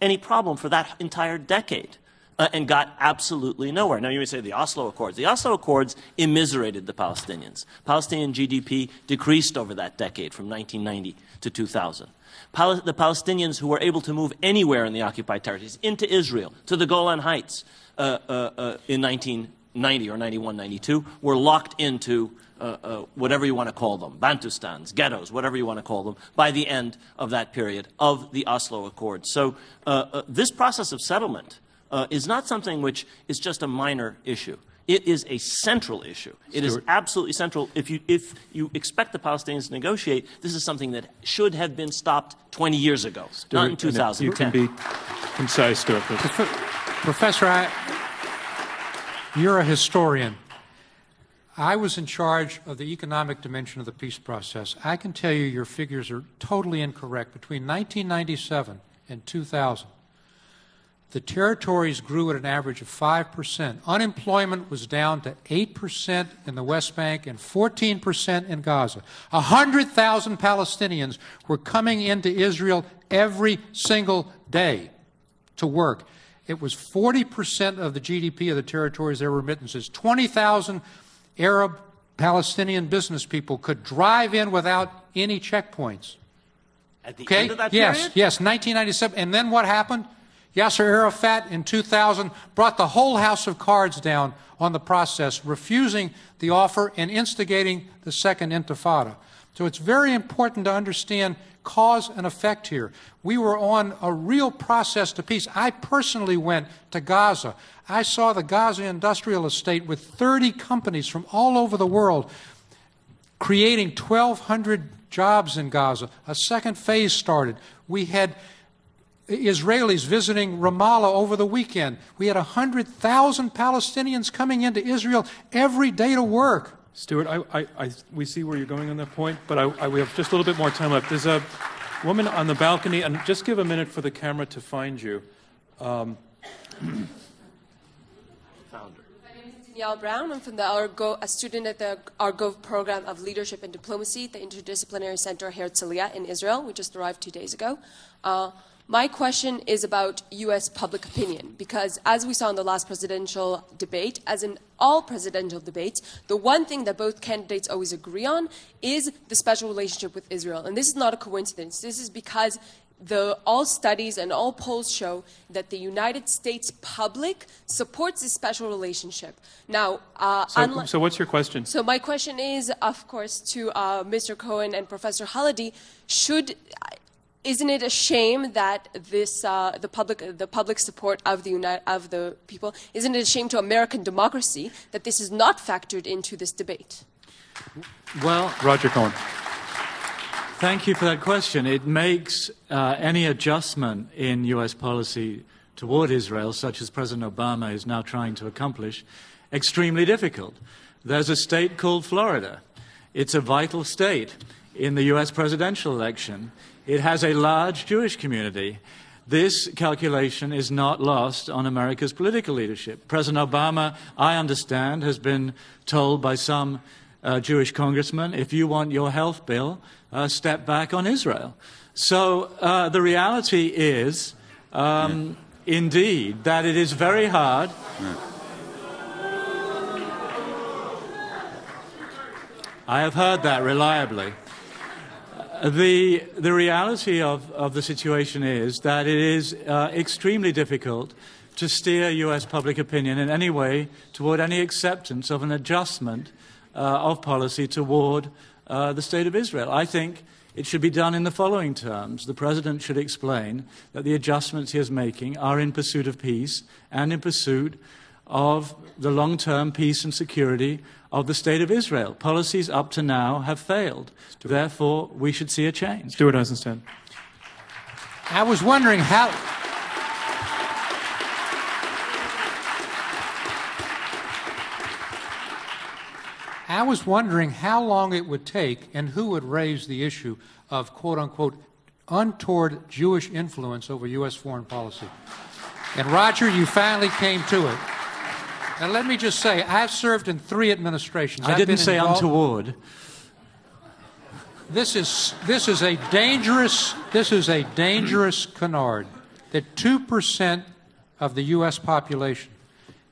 any problem for that entire decade uh, and got absolutely nowhere. Now, you may say the Oslo Accords. The Oslo Accords immiserated the Palestinians. Palestinian GDP decreased over that decade from 1990 to 2000. Pal- the Palestinians who were able to move anywhere in the occupied territories, into Israel, to the Golan Heights uh, uh, uh in 1990 or 91, 92, were locked into uh, uh, whatever you want to call them, Bantustans, ghettos, whatever you want to call them, by the end of that period of the Oslo Accord. So uh, uh this process of settlement uh, is not something which is just a minor issue. It is a central issue. It is absolutely central. If you, if you expect the Palestinians to negotiate, this is something that should have been stopped 20 years ago, Stewart, not in 2010. You can be concise, Stuart. Professor, I, you're a historian. I was in charge of the economic dimension of the peace process. I can tell you your figures are totally incorrect. Between 1997 and 2000, the territories grew at an average of 5%. Unemployment was down to 8% in the West Bank and 14% in Gaza. 100,000 Palestinians were coming into Israel every single day to work. It was 40% of the GDP of the territories, their remittances. 20,000 Arab Palestinian business people could drive in without any checkpoints. At the okay? end of that yes, period? yes, 1997. And then what happened? Yasser Arafat in 2000 brought the whole house of cards down on the process, refusing the offer and instigating the second intifada. So it's very important to understand cause and effect here. We were on a real process to peace. I personally went to Gaza. I saw the Gaza industrial estate with 30 companies from all over the world creating 1,200 jobs in Gaza. A second phase started. We had Israelis visiting Ramallah over the weekend. We had 100,000 Palestinians coming into Israel every day to work. Stuart, I, I, I, we see where you're going on that point, but I, we have just a little bit more time left. There's a woman on the balcony, and just give a minute for the camera to find you. Um, founder. My name is Danielle Brown. I'm from the Argo, a student at the Argov program of leadership and diplomacy, the interdisciplinary center Herzliya in Israel. We just arrived two days ago. Uh, my question is about U.S. public opinion, because as we saw in the last presidential debate, as in all presidential debates, the one thing that both candidates always agree on is the special relationship with Israel. And this is not a coincidence. This is because the, all studies and all polls show that the United States public supports this special relationship. Now, uh, so, so, what's your question? So my question is, of course, to uh, Mr. Cohen and Professor Khalidi, should isn't it a shame that this uh, the public the public support of the Uni- of the people isn't it a shame to American democracy that this is not factored into this debate? Well, Roger Cohen. Thank you for that question. It makes uh, any adjustment in U.S. policy toward Israel, such as President Obama is now trying to accomplish, extremely difficult. There's a state called Florida. It's a vital state in the U.S. presidential election. It has a large Jewish community. This calculation is not lost on America's political leadership. President Obama, I understand, has been told by some uh, Jewish congressmen if you want your health bill, uh, step back on Israel. So uh, the reality is, um, yeah. indeed, that it is very hard. Yeah. I have heard that reliably. The, the reality of, of the situation is that it is uh, extremely difficult to steer US public opinion in any way toward any acceptance of an adjustment uh, of policy toward uh, the State of Israel. I think it should be done in the following terms. The President should explain that the adjustments he is making are in pursuit of peace and in pursuit of the long term peace and security of the State of Israel. Policies up to now have failed. Stuart. Therefore, we should see a change. Stuart Eizenstat. I was wondering how. I was wondering how long it would take and who would raise the issue of quote unquote untoward Jewish influence over U.S. foreign policy. And Roger, you finally came to it. Now, let me just say, I've served in three administrations. I I've didn't say involved... untoward. This is this is a dangerous this is a dangerous canard that two percent of the U.S. population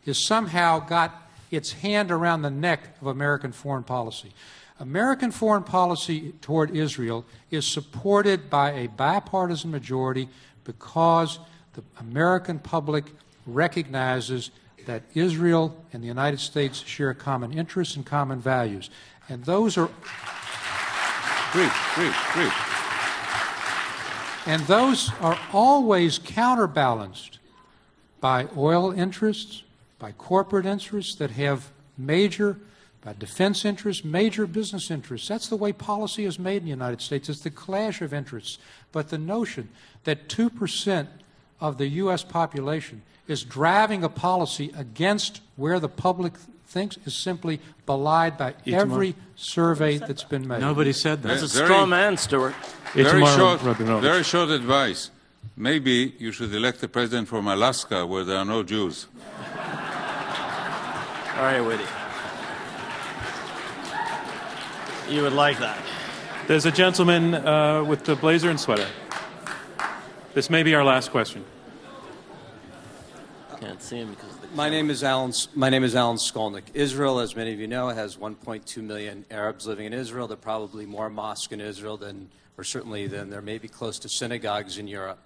has somehow got its hand around the neck of American foreign policy. American foreign policy toward Israel is supported by a bipartisan majority because the American public recognizes that Israel and the United States share common interests and common values. And those are. Brief, brief, brief. And those are always counterbalanced by oil interests, by corporate interests that have major, by defense interests, major business interests. That's the way policy is made in the United States. It's the clash of interests. But the notion that 2% of the U.S. population is driving a policy against where the public thinks is simply belied by every survey that's been made. Nobody said that. That's a Very- straw man, Stuart. Very Itamar short, very short advice. Maybe you should elect a president from Alaska where there are no Jews. All right, Whitty. You would like that. There's a gentleman uh, with the blazer and sweater. This may be our last question. Can't see him because of the My name is Alan. My name is Alan Skolnick. Israel, as many of you know, has 1.2 million Arabs living in Israel. There are probably more mosques in Israel than, or certainly than there may be close to synagogues in Europe.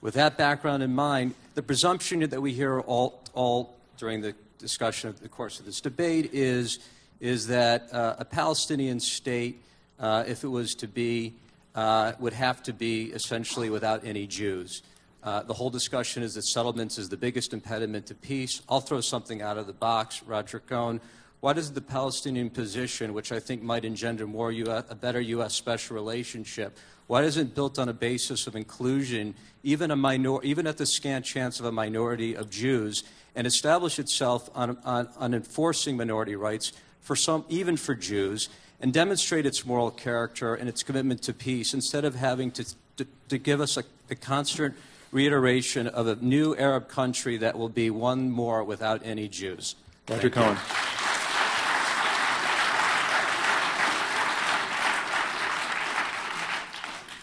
With that background in mind, the presumption that we hear all, all during the discussion of the course of this debate is, is that uh, a Palestinian state, uh, if it was to be, uh, would have to be essentially without any Jews. Uh, the whole discussion is that settlements is the biggest impediment to peace. I'll throw something out of the box, Roger Cohen. Why does the Palestinian position, which I think might engender more US, a better U.S. special relationship, why isn't built on a basis of inclusion, even, a minor, even at the scant chance of a minority of Jews, and establish itself on, on, on enforcing minority rights for some, even for Jews, and demonstrate its moral character and its commitment to peace instead of having to, to, to give us a, a constant reiteration of a new Arab country that will be one more without any Jews. Roger Thank you. Cohen.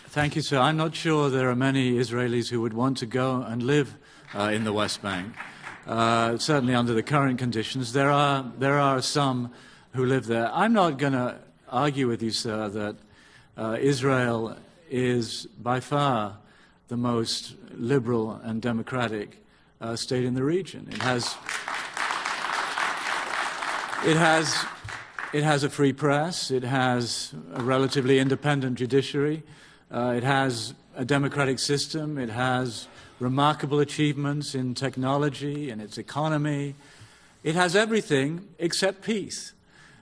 Thank you, sir. I'm not sure there are many Israelis who would want to go and live uh, in the West Bank. Uh, certainly, under the current conditions, there are there are some who live there. I'm not going to argue with you, sir, that uh, Israel is by far the most liberal and democratic uh, state in the region. It has it has it has a free press. It has a relatively independent judiciary. Uh, it has a democratic system. It has remarkable achievements in technology and its economy. It has everything except peace.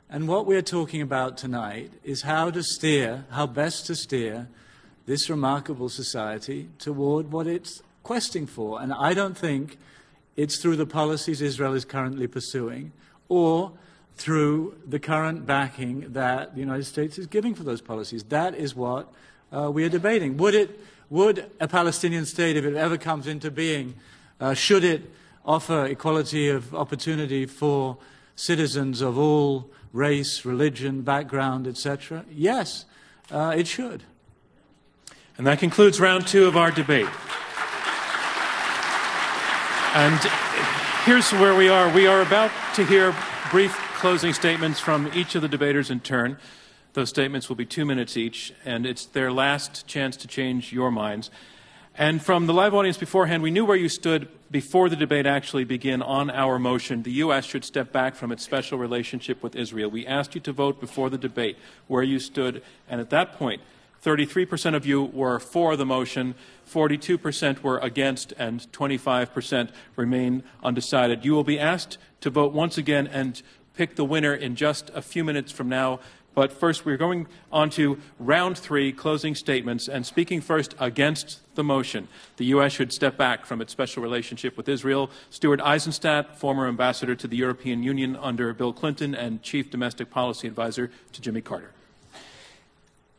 And what we're talking about tonight is how to steer, how best to steer this remarkable society toward what it's questing for. And I don't think it's through the policies Israel is currently pursuing or through the current backing that the United States is giving for those policies. That is what uh, we are debating. Would, it, would a Palestinian state, if it ever comes into being, uh, should it offer equality of opportunity for citizens of all race, religion, background, etc.? Yes, uh, it should. And that concludes round two of our debate. And here's where we are. We are about to hear brief closing statements from each of the debaters in turn. Those statements will be two minutes each, and it's their last chance to change your minds. And from the live audience beforehand, we knew where you stood before the debate actually began on our motion. The U.S. should step back from its special relationship with Israel. We asked you to vote before the debate where you stood, and at that point, 33% of you were for the motion, 42% were against, and 25% remain undecided. You will be asked to vote once again and pick the winner in just a few minutes from now. But first, we're going on to round three, closing statements. And speaking first against the motion, the U.S. should step back from its special relationship with Israel. Stuart Eizenstat, former ambassador to the European Union under Bill Clinton and chief domestic policy advisor to Jimmy Carter.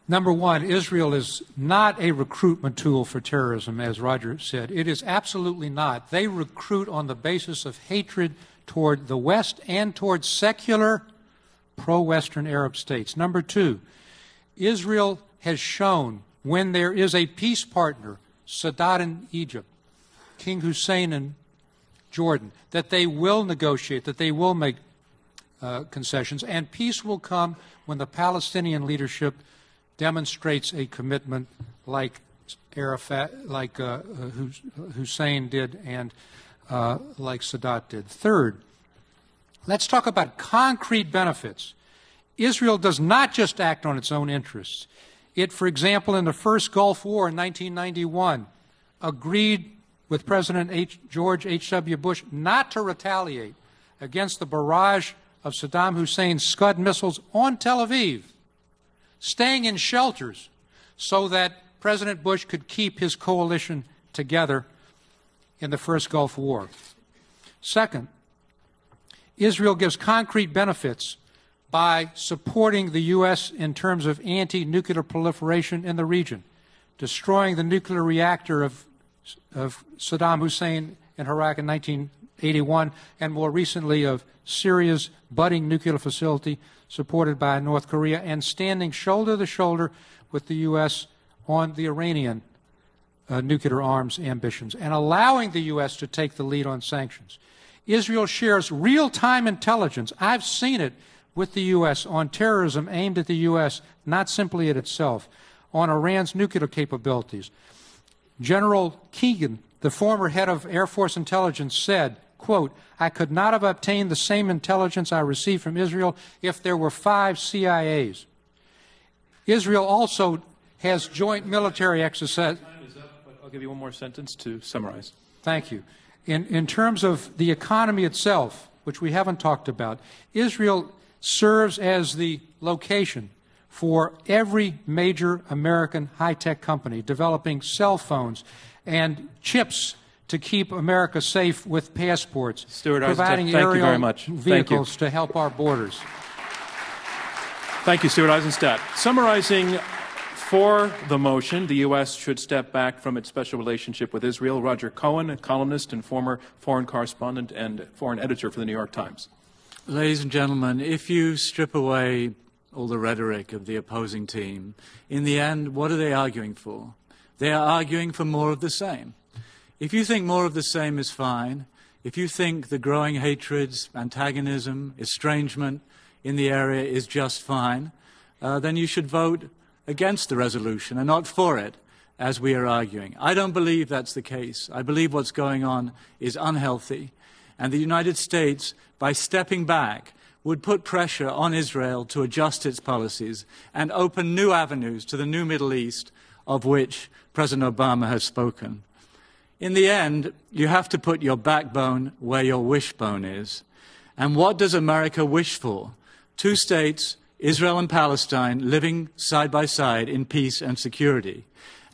Number one, Israel is not a recruitment tool for terrorism, as Roger said. It is absolutely not. They recruit on the basis of hatred toward the West and toward secular pro Western Arab states. Number two, Israel has shown when there is a peace partner, Sadat in Egypt, King Hussein in Jordan, that they will negotiate, that they will make uh, concessions, and peace will come when the Palestinian leadership demonstrates a commitment like Arafat, like uh, Hussein did, and uh, like Sadat did. Third, let's talk about concrete benefits. Israel does not just act on its own interests. It, for example, in the first Gulf War in 1991, agreed with President H. George H.W. Bush not to retaliate against the barrage of Saddam Hussein's Scud missiles on Tel Aviv, staying in shelters so that President Bush could keep his coalition together in the first Gulf War. Second, Israel gives concrete benefits by supporting the U.S. in terms of anti nuclear proliferation in the region, destroying the nuclear reactor of, of Saddam Hussein in Iraq in 1981, and more recently of Syria's budding nuclear facility supported by North Korea, and standing shoulder to shoulder with the U.S. on the Iranian uh, nuclear arms ambitions, and allowing the U.S. to take the lead on sanctions. Israel shares real time intelligence. I've seen it with the U.S. on terrorism aimed at the U.S., not simply at itself, on Iran's nuclear capabilities. General Keegan, the former head of Air Force intelligence, said, quote, I could not have obtained the same intelligence I received from Israel if there were five CIAs. Israel also has joint military exercises. I'll give you one more sentence to summarize. Thank you. In, in terms of the economy itself, which we haven't talked about, Israel serves as the location for every major American high tech company developing cell phones and chips to keep America safe with passports, Stuart providing Eizenstat, aerial very much. vehicles to help our borders. Thank you, Stuart Eizenstat. Summarizing for the motion, the U.S. should step back from its special relationship with Israel. Roger Cohen, a columnist and former foreign correspondent and foreign editor for the New York Times. Ladies and gentlemen, if you strip away all the rhetoric of the opposing team, in the end, what are they arguing for? They are arguing for more of the same. If you think more of the same is fine, if you think the growing hatreds, antagonism, estrangement in the area is just fine, uh, then you should vote against the resolution and not for it, as we are arguing. I don't believe that's the case. I believe what's going on is unhealthy and the United States, by stepping back, would put pressure on Israel to adjust its policies and open new avenues to the new Middle East of which President Obama has spoken. In the end, you have to put your backbone where your wishbone is. And what does America wish for? Two states, Israel and Palestine, living side by side in peace and security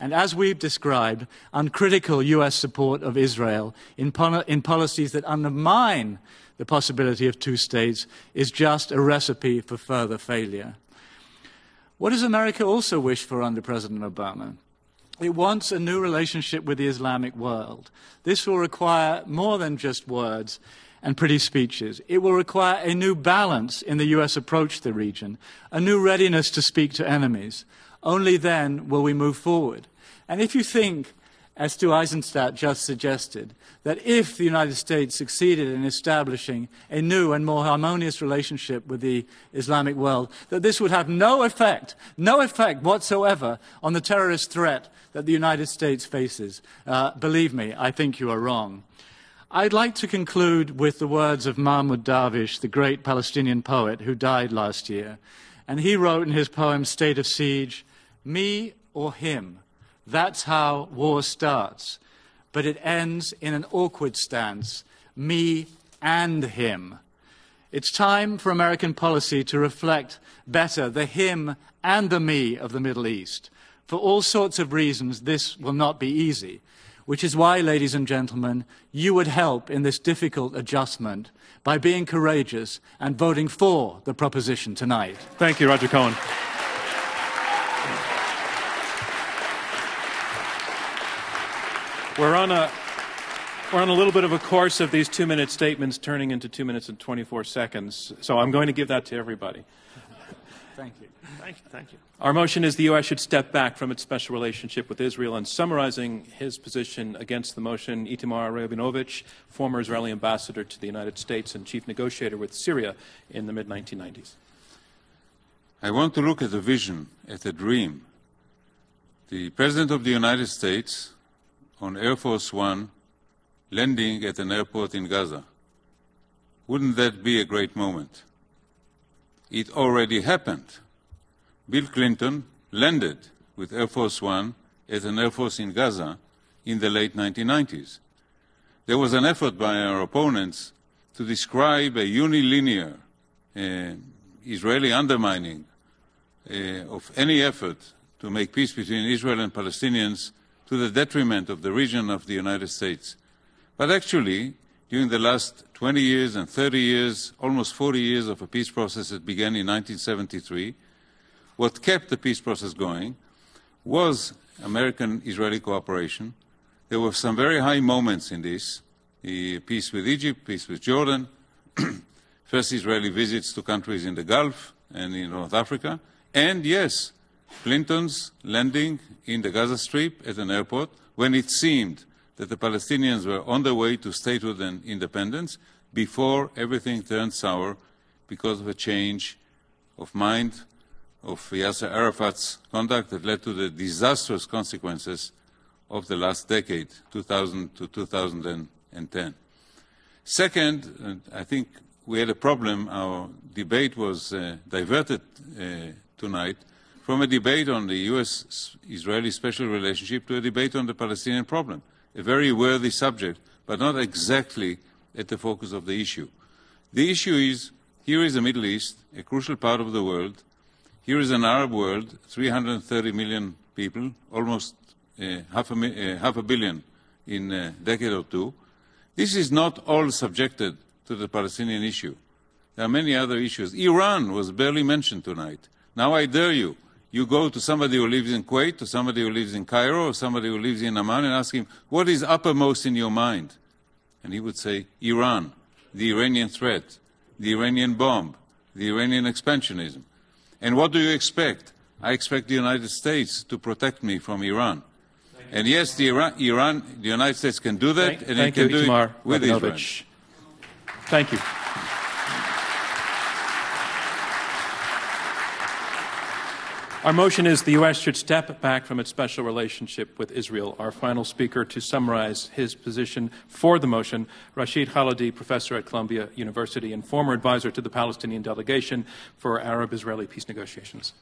and as we've described, uncritical US support of Israel in, pol- in policies that undermine the possibility of two states is just a recipe for further failure. What does America also wish for under President Obama? It wants a new relationship with the Islamic world. This will require more than just words and pretty speeches. It will require a new balance in the US approach to the region, a new readiness to speak to enemies. Only then will we move forward. And if you think, as Stu Eizenstat just suggested, that if the United States succeeded in establishing a new and more harmonious relationship with the Islamic world, that this would have no effect, no effect whatsoever on the terrorist threat that the United States faces. Uh, believe me, I think you are wrong. I'd like to conclude with the words of Mahmoud Darwish, the great Palestinian poet who died last year. And he wrote in his poem State of Siege, Me or him? That's how war starts. But it ends in an awkward stance me and him. It's time for American policy to reflect better the him and the me of the Middle East. For all sorts of reasons, this will not be easy, which is why, ladies and gentlemen, you would help in this difficult adjustment by being courageous and voting for the proposition tonight. Thank you, Roger Cohen. We're on a we're on a little bit of a course of these two minute statements turning into two minutes and 24 seconds, so I'm going to give that to everybody. Thank you. Thank you. Thank you. Our motion is the U.S. should step back from its special relationship with Israel. And summarizing his position against the motion, Itamar Rabinovich, former Israeli ambassador to the United States and chief negotiator with Syria in the mid 1990s. I want to look at a vision, at a dream. The President of the United States on Air Force One landing at an airport in Gaza. Wouldn't that be a great moment? It already happened. Bill Clinton landed with Air Force One at an Air Force in Gaza in the late 1990s. There was an effort by our opponents to describe a unilinear uh, Israeli undermining uh, of any effort to make peace between Israel and Palestinians to the detriment of the region of the United States. But actually, during the last 20 years and 30 years, almost 40 years of a peace process that began in 1973, what kept the peace process going was American Israeli cooperation. There were some very high moments in this the peace with Egypt, peace with Jordan, first Israeli visits to countries in the Gulf and in North Africa, and yes, Clinton's landing in the Gaza Strip at an airport when it seemed that the Palestinians were on their way to statehood and independence before everything turned sour because of a change of mind of Yasser Arafat's conduct that led to the disastrous consequences of the last decade, 2000 to 2010. Second, I think we had a problem. Our debate was uh, diverted uh, tonight from a debate on the U.S. Israeli special relationship to a debate on the Palestinian problem. A very worthy subject, but not exactly at the focus of the issue. The issue is here is the Middle East, a crucial part of the world. Here is an Arab world, 330 million people, almost uh, half, a, uh, half, a, billion in a decade or two. This is not all subjected to the Palestinian issue. There are many other issues. Iran was barely mentioned tonight. Now I dare you, you go to somebody who lives in Kuwait, to somebody who lives in Cairo, or somebody who lives in Amman, and ask him, what is uppermost in your mind? And he would say, Iran, the Iranian threat, the Iranian bomb, the Iranian expansionism. And what do you expect? I expect the United States to protect me from Iran. And yes, the Iran, Iran, the United States can do that, thank, and thank it can you, do Itamar it with Israel. Thank you. Our motion is the U.S. should step back from its special relationship with Israel. Our final speaker to summarize his position for the motion, Rashid Khalidi, professor at Columbia University and former advisor to the Palestinian delegation for Arab Israeli peace negotiations.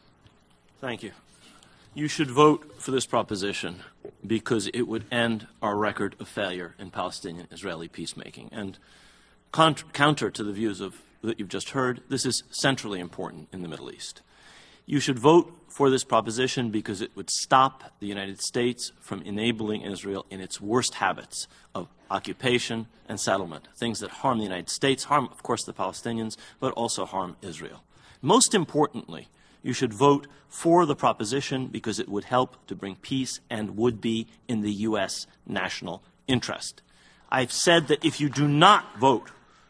Thank you. You should vote for this proposition because it would end our record of failure in Palestinian Israeli peacemaking. And counter to the views of, that you've just heard, this is centrally important in the Middle East. You should vote for this proposition because it would stop the United States from enabling Israel in its worst habits of occupation and settlement, things that harm the United States, harm, of course, the Palestinians, but also harm Israel. Most importantly, you should vote for the proposition because it would help to bring peace and would be in the U.S. national interest. I've said that if you do not vote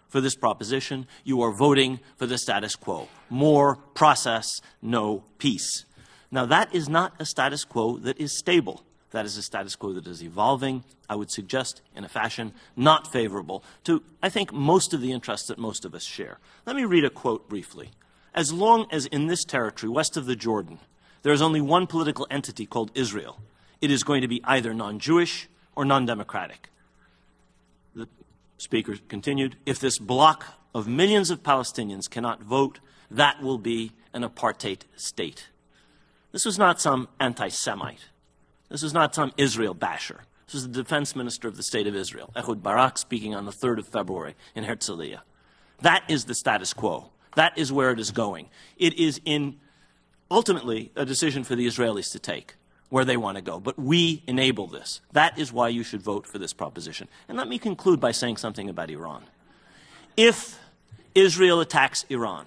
for this proposition, you are voting for the status quo. More process, no peace. Now, that is not a status quo that is stable. That is a status quo that is evolving, I would suggest, in a fashion not favorable to, I think, most of the interests that most of us share. Let me read a quote briefly. As long as in this territory, west of the Jordan, there is only one political entity called Israel, it is going to be either non Jewish or non democratic. Speaker continued, if this bloc of millions of Palestinians cannot vote, that will be an apartheid state. This was not some anti Semite. This was not some Israel basher. This was the defense minister of the state of Israel, Ehud Barak, speaking on the 3rd of February in Herzliya. That is the status quo. That is where it is going. It is in ultimately a decision for the Israelis to take where they want to go. But we enable this. That is why you should vote for this proposition. And let me conclude by saying something about Iran. If Israel attacks Iran,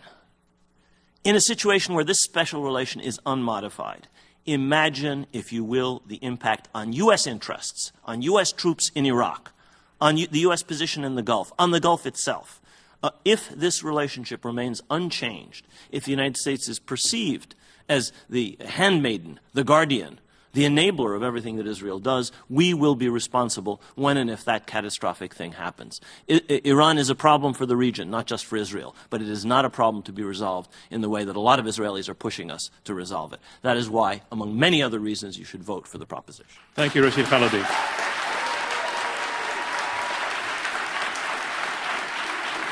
in a situation where this special relation is unmodified, imagine, if you will, the impact on U.S. interests, on U.S. troops in Iraq, on U- the U.S. position in the Gulf, on the Gulf itself, uh, if this relationship remains unchanged, if the United States is perceived as the handmaiden, the guardian, the enabler of everything that Israel does, we will be responsible when and if that catastrophic thing happens. I- I- Iran is a problem for the region, not just for Israel, but it is not a problem to be resolved in the way that a lot of Israelis are pushing us to resolve it. That is why, among many other reasons, you should vote for the proposition. Thank you, Rashid Khalidi.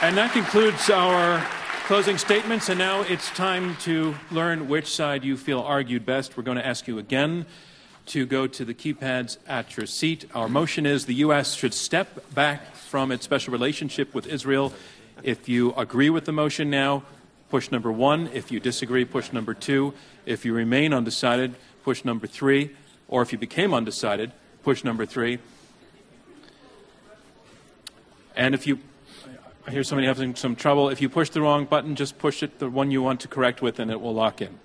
And that concludes our closing statements. And now it's time to learn which side you feel argued best. We're going to ask you again to go to the keypads at your seat. Our motion is the U.S. should step back from its special relationship with Israel. If you agree with the motion now, push number one. If you disagree, push number two. If you remain undecided, push number three. Or if you became undecided, push number three. And if you I hear somebody having some trouble. If you push the wrong button, just push it, the one you want to correct with, and it will lock in.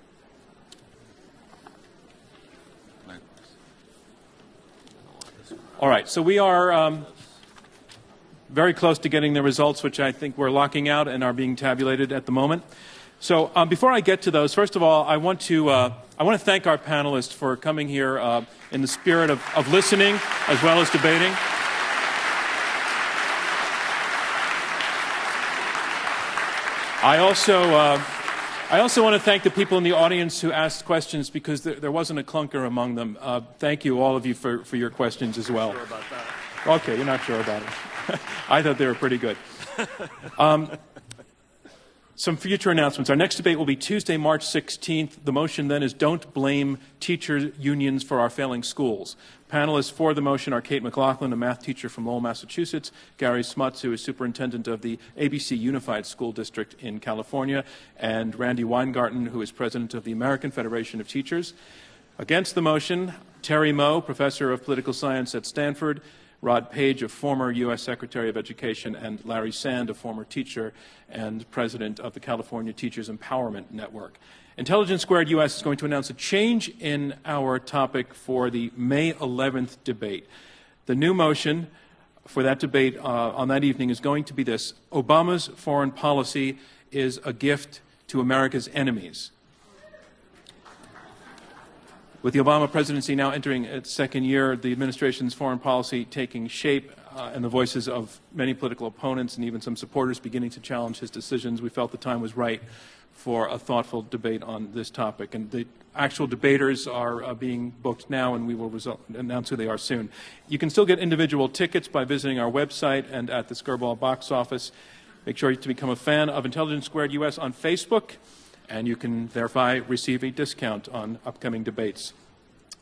All right, so we are um, very close to getting the results, which I think we're locking out and are being tabulated at the moment. So um, before I get to those, first of all, I want to uh, I want to thank our panelists for coming here uh, in the spirit of, of listening as well as debating. I also, uh, I also want to thank the people in the audience who asked questions because there, there wasn't a clunker among them. Uh, thank you, all of you, for, for your questions as well. Sure okay, you're not sure about it. I thought they were pretty good. Um, some future announcements. Our next debate will be Tuesday, March 16th. The motion then is Don't Blame Teacher Unions for Our Failing Schools. Panelists for the motion are Kate McLaughlin, a math teacher from Lowell, Massachusetts, Gary Smuts, who is superintendent of the ABC Unified School District in California, and Randi Weingarten, who is president of the American Federation of Teachers. Against the motion, Terry Moe, professor of political science at Stanford, Rod Page, a former U.S. Secretary of Education, and Larry Sand, a former teacher and president of the California Teachers Empowerment Network. Intelligence Squared US is going to announce a change in our topic for the May 11th debate. The new motion for that debate uh, on that evening is going to be this Obama's foreign policy is a gift to America's enemies. With the Obama presidency now entering its second year, the administration's foreign policy taking shape, uh, and the voices of many political opponents and even some supporters beginning to challenge his decisions, we felt the time was right for a thoughtful debate on this topic. And the actual debaters are uh, being booked now, and we will result, announce who they are soon. You can still get individual tickets by visiting our website and at the Skirball box office. Make sure to become a fan of Intelligence Squared US on Facebook, and you can thereby receive a discount on upcoming debates.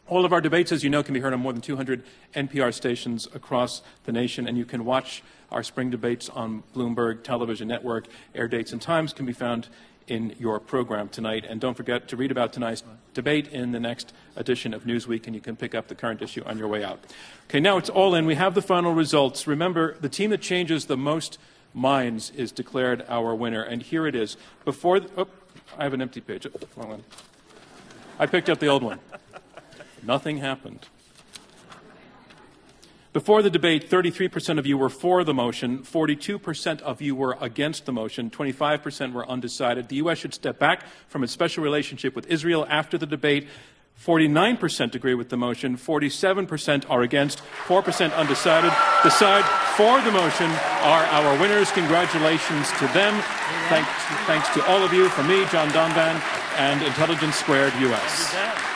All of our debates, as you know, can be heard on more than 200 NPR stations across the nation, and you can watch our spring debates on Bloomberg Television Network. Air dates and times can be found in your program tonight. And don't forget to read about tonight's debate in the next edition of Newsweek, and you can pick up the current issue on your way out. Okay, now it's all in. We have the final results. Remember, the team that changes the most minds is declared our winner. And here it is. Before, the, oh, I have an empty page. Oh, I picked up the old one. Nothing happened. Before the debate, 33% of you were for the motion, 42% of you were against the motion, 25% were undecided. The U.S. should step back from its special relationship with Israel after the debate. 49% agree with the motion, 47% are against, 4% undecided. The side for the motion are our winners. Congratulations to them. Thanks, thanks to all of you, from me, John Donvan, and Intelligence Squared US.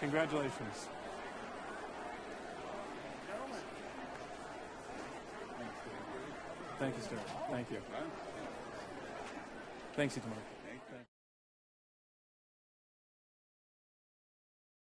Congratulations. Thank you, Stuart. Thank you. Thanks, you tomorrow.